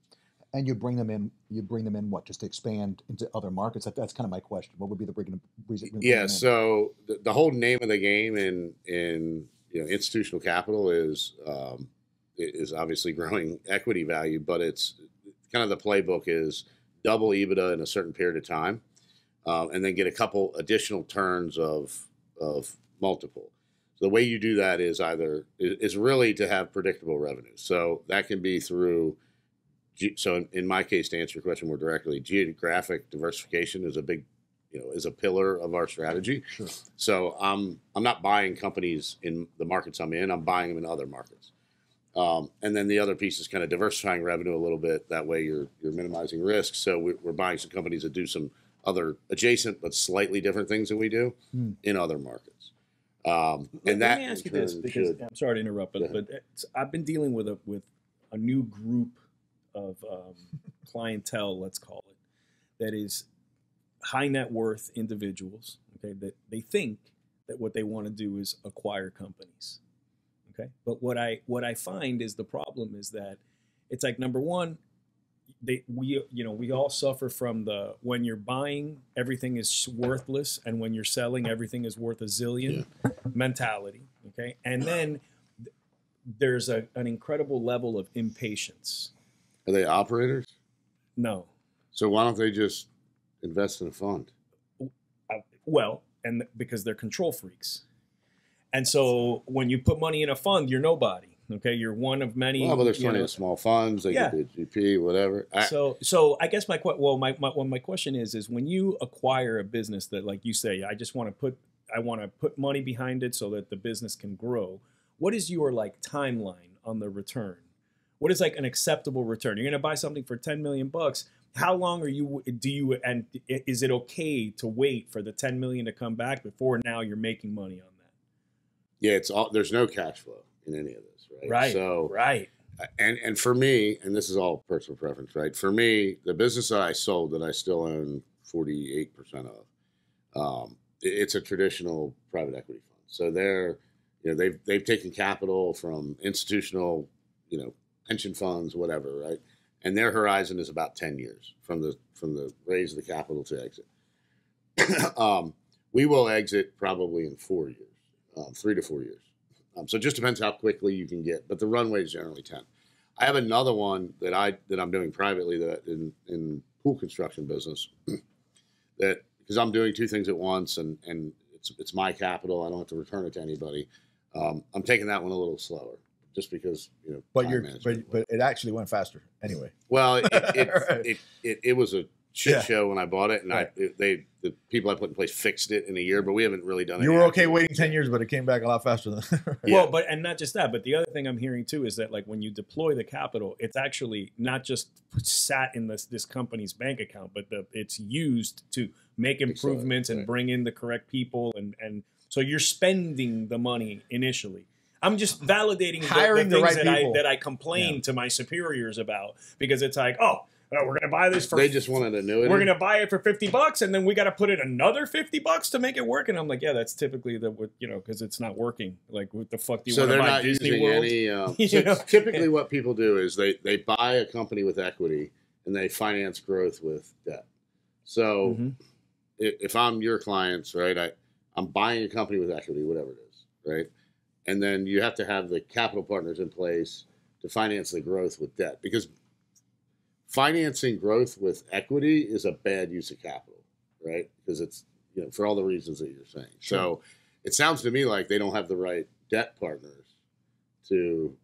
And you bring them in. You bring them in what? Just to expand into other markets. That, that's kind of my question. What would be the reason? Yeah. So the, the whole name of the game in in you know institutional capital is um, is obviously growing equity value, but it's kind of the playbook is double EBITDA in a certain period of time, um, and then get a couple additional turns of of multiple. So the way you do that is either is really to have predictable revenue. So that can be through. Ge- So in, in my case, to answer your question more directly, geographic diversification is a big you know is a pillar of our strategy. Sure. So I'm I'm not buying companies in the markets I'm in. I'm buying them in other markets. Um, and then the other piece is kind of diversifying revenue a little bit. That way you're you're minimizing risk. So we, we're buying some companies that do some other adjacent but slightly different things than we do Hmm. in other markets. Um, Let, and let me ask you this because should- I'm sorry to interrupt, but, Go but it's, I've been dealing with a with a new group of um, clientele, let's call it, that is high net worth individuals. Okay, that they think that what they want to do is acquire companies. Okay, but what I what I find is the problem is that it's like number one, they we you know we all suffer from the when you're buying everything is worthless and when you're selling everything is worth a zillion mentality okay and then there's a, an incredible level of impatience are they operators? no So why don't they just invest in a fund? Uh, well and because they're control freaks and so when you put money in a fund you're nobody okay you're one of many Well, but there's plenty know, of small funds. They Yeah. get the GP, whatever. I, so so I guess my well my, my well my question is is when you acquire a business that like you say I just want to put I want to put money behind it so that the business can grow. What is your like timeline on the return? What is like an acceptable return? You're going to buy something for 10 million bucks. How long are you do you and is it okay to wait for the 10 million to come back before now you're making money on that? yeah, it's all. There's no cash flow in any of this, right? Right. So right. and and for me, and this is all personal preference, right? For me, the business that I sold that I still own forty eight percent of, um, it's a traditional private equity fund. So they're, you know, they've they've taken capital from institutional, you know, pension funds, whatever, right? And their horizon is about ten years from the from the raise of the capital to exit. um, we will exit probably in four years, um, three to four years. Um, so it just depends how quickly you can get, but the runway is generally ten. I have another one that I that I'm doing privately that in in pool construction business that because I'm doing two things at once and and it's it's my capital. I don't have to return it to anybody. Um, I'm taking that one a little slower just because you know. But you're management. but, but it actually went faster anyway. Well, it it, Right. it, it, it was a shit Yeah. show when I bought it, and Right. I it, they the people I put in place fixed it in a year, but we haven't really done. It. You any were okay waiting ten years, but it came back a lot faster than. Yeah. Well, but and not just that, but the other thing I'm hearing too is that like when you deploy the capital, it's actually not just sat in this this company's bank account, but the, it's used to make improvements and right. bring in the correct people, and and so you're spending the money initially. I'm just validating Hiring the the things right that I people. that I complain to my superiors about because it's like, oh, uh, we're gonna buy this for They just wanted to annuity. we're gonna buy it for 50 bucks and then we got to put in another 50 bucks to make it work and i'm like yeah that's typically the what you know because it's not working like what the fuck do you so want to buy not disney using world any. Um, You so know? typically, what people do is they they buy a company with equity and they finance growth with debt. So Mhm. i- if I'm your clients, right, I I'm buying a company with equity, whatever it is, right, and then you have to have the capital partners in place to finance the growth with debt because financing growth with equity is a bad use of capital, right? Because it's you know for all the reasons that you're saying. So it sounds to me like they don't have the right debt partners to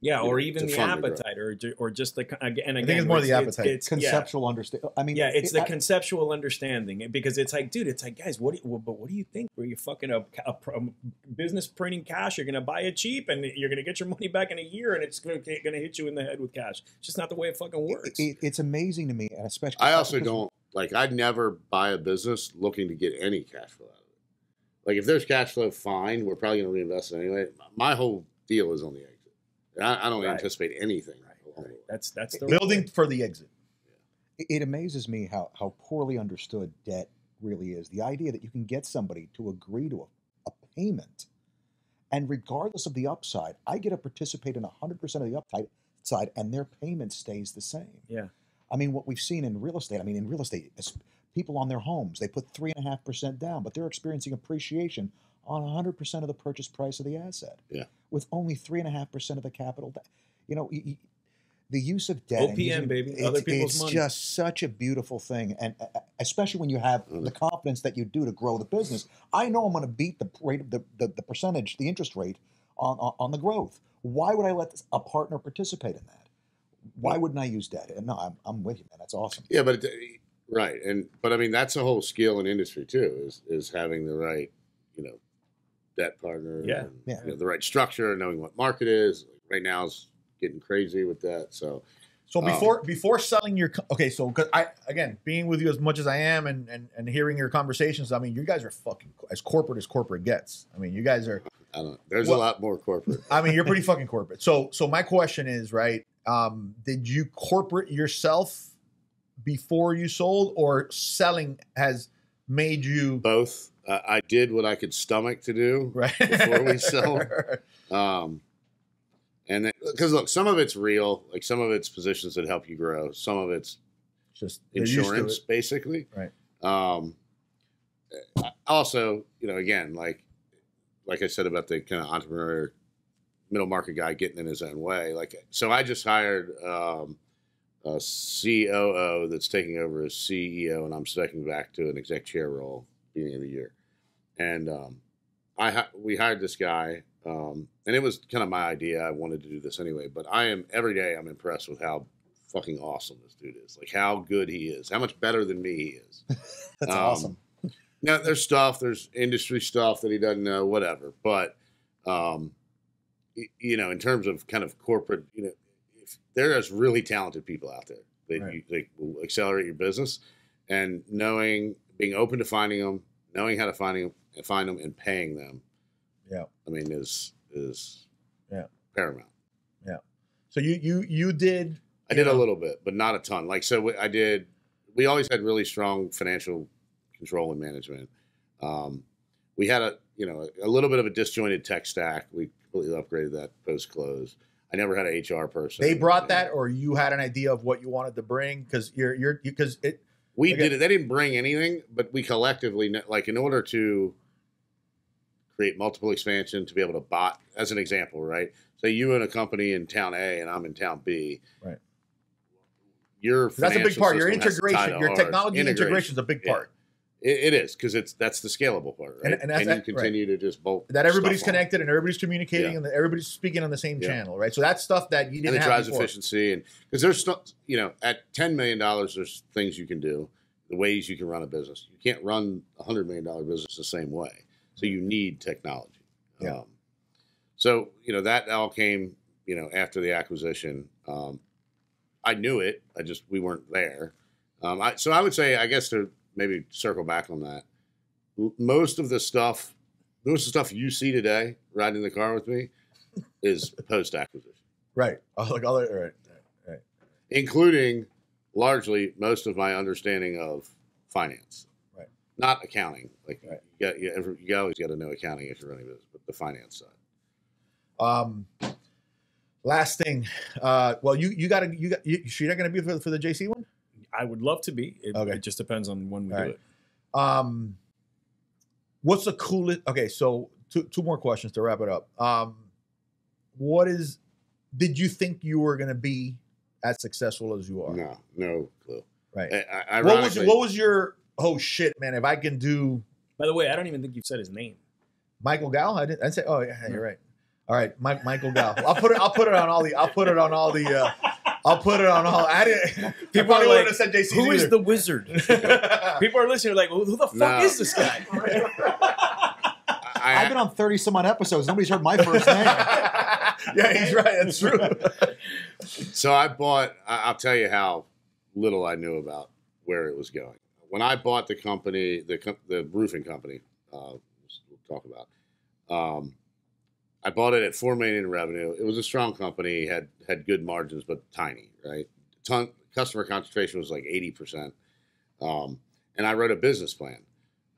yeah or even the fund the growth. appetite or or just the con- again I think it's more the appetite. it's, yeah. Conceptual understanding. I mean, yeah, it's it- the I- conceptual understanding eh, because it's like, dude, it's like, guys, what? Do you, well, but what do you think? Were you fucking a, a, a um, business printing cash? You're gonna buy it cheap and you're gonna get your money back in a year, and it's gonna, gonna hit you in the head with cash. It's just not the way it fucking works. it- it's amazing to me, and especially I also don't like. I'd never buy a business looking to get any cash flow out of it. Like if there's cash flow, fine. We're probably going to reinvest it anyway. My whole deal is on the exit. And I, I don't Right. anticipate anything. Right. the way. That's that's the Building for the exit. it it amazes me how how poorly understood debt really is. The idea that you can get somebody to agree to a, a payment, and regardless of the upside, I get to participate in 100% of the upside, side, and their payment stays the same. Yeah. I mean, what we've seen in real estate. I mean, in real estate, people on their homes they put three and a half percent down, but they're experiencing appreciation on 100% of the purchase price of the asset. Yeah. With only three and a half percent of the capital. You know, the use of debt. OPM, using- baby. It's, Other people's it's money. just such a beautiful thing, and uh, uh, especially when you have Mm. the confidence that you do to grow the business. I know I'm going to beat the rate, the, the the percentage, the interest rate on, on on the growth. Why would I let this, a partner participate in that? Why wouldn't I use debt? And no, I'm, I'm with you, man. That's awesome. Yeah, but it, right, and but I mean that's a whole skill in industry too. Is is having the right, you know, debt partner. Yeah. and, Yeah. you know, the right structure, knowing what market is. Right now is getting crazy with that. So So Um, before before selling your co- okay, so 'cause I again being with you as much as I am and, and and hearing your conversations, I mean you guys are fucking as corporate as corporate gets. I mean you guys are. I don't. There's Well- a lot more corporate. I mean you're pretty fucking corporate. So so my question is right. Um, did you corporate yourself before you sold, or selling has made you Both. Uh, I did what I could stomach to do. right Before we sold? Um, and because look, some of it's real, like some of it's positions that help you grow. Some of it's Just they're used to insurance, it. basically. Right. Um, also, you know, again, like like I said about the kind of entrepreneur, middle market guy getting in his own way. Like, so I just hired um, a COO that's taking over as CEO, and I'm stepping back to an exec chair role beginning of the year. And um, I we hired this guy, um, and it was kind of my idea. I wanted to do this anyway, but I am every day I'm impressed with how fucking awesome this dude is. Like how good he is, how much better than me he is. That's Um, awesome. Now there's stuff, there's industry stuff that he doesn't know, whatever. But um, you know, in terms of kind of corporate, you know, there's really talented people out there that Right. you will accelerate your business, and knowing, being open to finding them, knowing how to find them, find them, and paying them. Yeah. I mean, is is Yeah. paramount. Yeah. So you you you did I did Yeah. a little bit, but not a ton. Like so, I did. We always had really strong financial control and management. Um, we had a you know a little bit of a disjointed tech stack. We completely upgraded that post close. I never had an HR person. they brought that, or you had an idea of what you wanted to bring because you're you're because it We Okay. did it. They didn't bring anything, but we collectively like in order to create multiple expansion to be able to bot As an example, right? Say you own a company in town A and I'm in town B. Right. Your That's a big part. Your system has to tie integration, your technology integration is a big part. It, it is because it's that's the scalable part, right? and that's you that- continue to just bolt That everybody's stuff on. connected and everybody's communicating Yeah. and everybody's speaking on the same Yeah. channel, right? So that's stuff that you didn't and it drives before. efficiency and because there's no, you know at ten million dollars there's things you can do the ways you can run a business you can't run a hundred million dollar business the same way so you need technology Yeah. um, so you know that all came you know after the acquisition um, I knew it I just we weren't there um, I, so I would say I guess to maybe circle back on that most of the stuff most of the stuff you see today riding in the car with me is post acquisition Right. Oh, like all the, right. right. including largely most of my understanding of finance. Right. Not accounting. Like Right. you got you, you always got to know accounting if you're running a business, but the finance side. Um, last thing. Uh, well, you you got to you got you, you're not going to be for, for the JC one. I would love to be. It, Okay. it just depends on when we All do right. it. Um, what's the coolest? Okay, so two two more questions to wrap it up. Um, what is? Did you think you were going to be as successful as you are? No, no clue. Right. I, I, What was what was your? Oh shit, man! If I can do By the way, I don't even think you've said his name. Michael Gowl, I didn't. I say, oh yeah, you're right. All right, Mike, Michael Gowl. I'll put it. I'll put it on all the. I'll put it on all the. Uh, I'll put it on all. I didn't. People I are like, wouldn't have said JC. Who is the wizard? People are listening, like, who the fuck No. is this guy? I, I've been on 30 some odd episodes. Nobody's heard my first name. yeah, he's right. That's true. So I bought. I- I'll tell you how little I knew about where it was going. When I bought the company, the the roofing company, uh, we'll talk about. Um, I bought it at four million in revenue. It was a strong company, had had good margins, but tiny, right? Ton, customer concentration was like eighty percent. Um, and I wrote a business plan,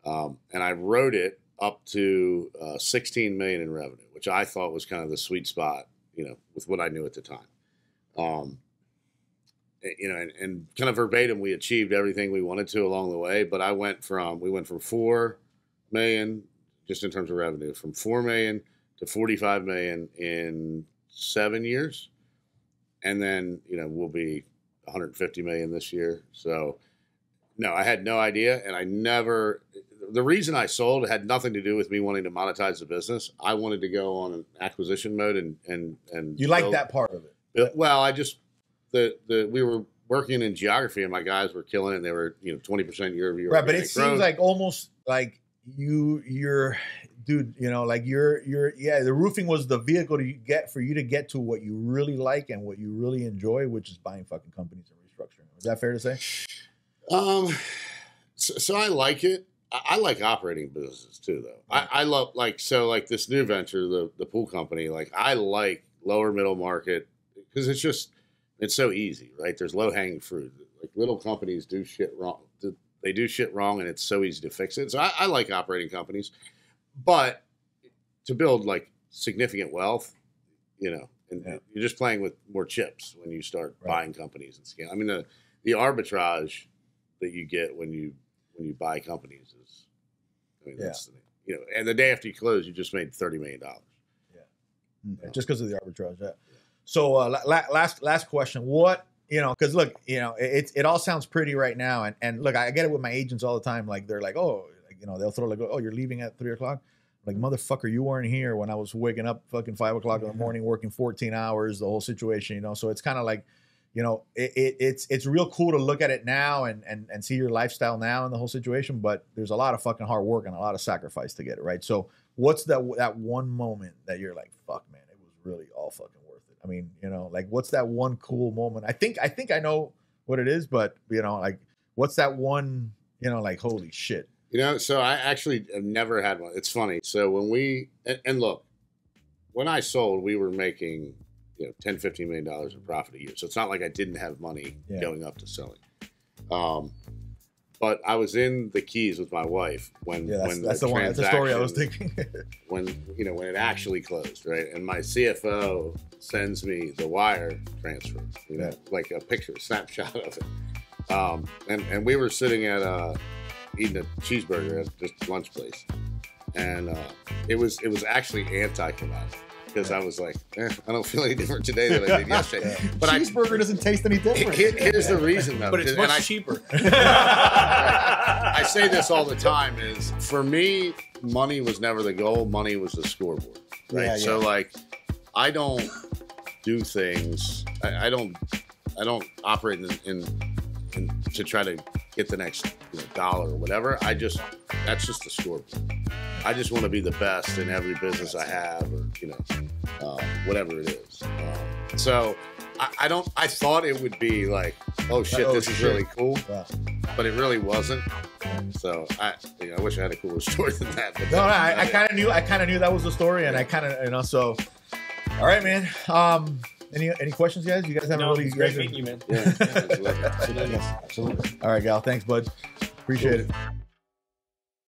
um, and I wrote it up to uh, sixteen million in revenue, which I thought was kind of the sweet spot, you know, with what I knew at the time. Um, eh, you know, and, and kind of verbatim, we achieved everything we wanted to along the way. But I went from we went from four million just in terms of revenue, from four million to forty-five million in seven years, and then you know we'll be 150 million this year. So no, I had no idea, and I never. The reason I sold had nothing to do with me wanting to monetize the business. I wanted to go on an acquisition mode and and and You like that part of it. Well, I just the the we were working in geography and my guys were killing it. And they were you know twenty percent year over year. right but it organic seems like almost like you you're dude you know like you're you're yeah the roofing was the vehicle to get for you to get to what you really like and what you really enjoy which is buying fucking companies and restructuring is that fair to say Um, so, so I like it. I, like operating businesses too, though. I, I love like so like this new venture, the the pool company. Like I like lower middle market because it's just it's so easy, right? There's low hanging fruit. Like little companies do shit wrong. They do shit wrong, and it's so easy to fix it. So I, I like operating companies, but to build like significant wealth, you know, and Yeah. you're just playing with more chips when you start Right. buying companies and scale. I mean the the arbitrage that you get when you when you buy companies is I mean Yeah. that's you know and the day after you close you just made thirty million dollars. Yeah, just because of the arbitrage yeah so uh, la- la- last last question what you know because look you know it, it, all sounds pretty right now and and look i get it with my agents all the time like they're like oh you know they'll throw like oh you're leaving at three o'clock? Like motherfucker you weren't here when i was waking up fucking five o'clock in the morning working 14 hours the whole situation you know? So it's kind of like you know it, it, it's it's real cool to look at it now and, and and see your lifestyle now and the whole situation but there's a lot of fucking hard work and a lot of sacrifice to get it right? So what's that that one moment that you're like fuck man it was really all fucking worth it. I mean you know like what's that one cool moment? I think i think i know what it is but you know like what's that one you know like holy shit You know, so I actually have never had one. It's funny. So when we and, and look, when I sold, we were making you know 10 15 million dollars in profit a year. So it's not like I didn't have money Yeah. going up to selling. Um but I was in the keys with my wife when yeah that's, when that's the one that's the story i was thinking when you know when it actually closed, right? And my CFO sends me the wire transfer, you know, like a picture, snapshot of it. Um, and and we were sitting at uh, eating a cheeseburger at this lunch place, and uh, it was it was actually anti-climactic because I was like, eh, I don't feel any different today than I did yesterday. But I, cheeseburger doesn't taste any different. here- here's the reason though, But it's much and I, cheaper. I say this all the time is for me, money was never the goal. Money was the scoreboard. Right. Yeah, So like, I don't do things. I, I don't. I don't operate in, in, in to try to get the next you know, dollar or whatever. I just that's just the scoreboard. I just want to be the best in every business I have, or you know, um, whatever it is. Um, so I, I don't. I thought it would be like, oh shit, Oh, this is really cool Yeah. but it really wasn't. So I, you know, I wish I had a cooler story than that. But No, no, I, I kind of knew. I kind of knew that was the story, and I kind of, you know. So, all right, man. Um, any any questions, guys? You guys haven't No, really. it's you great meeting you, man. yeah, it was lovely. Absolutely. All right, Gowl. Thanks, bud. Appreciate it.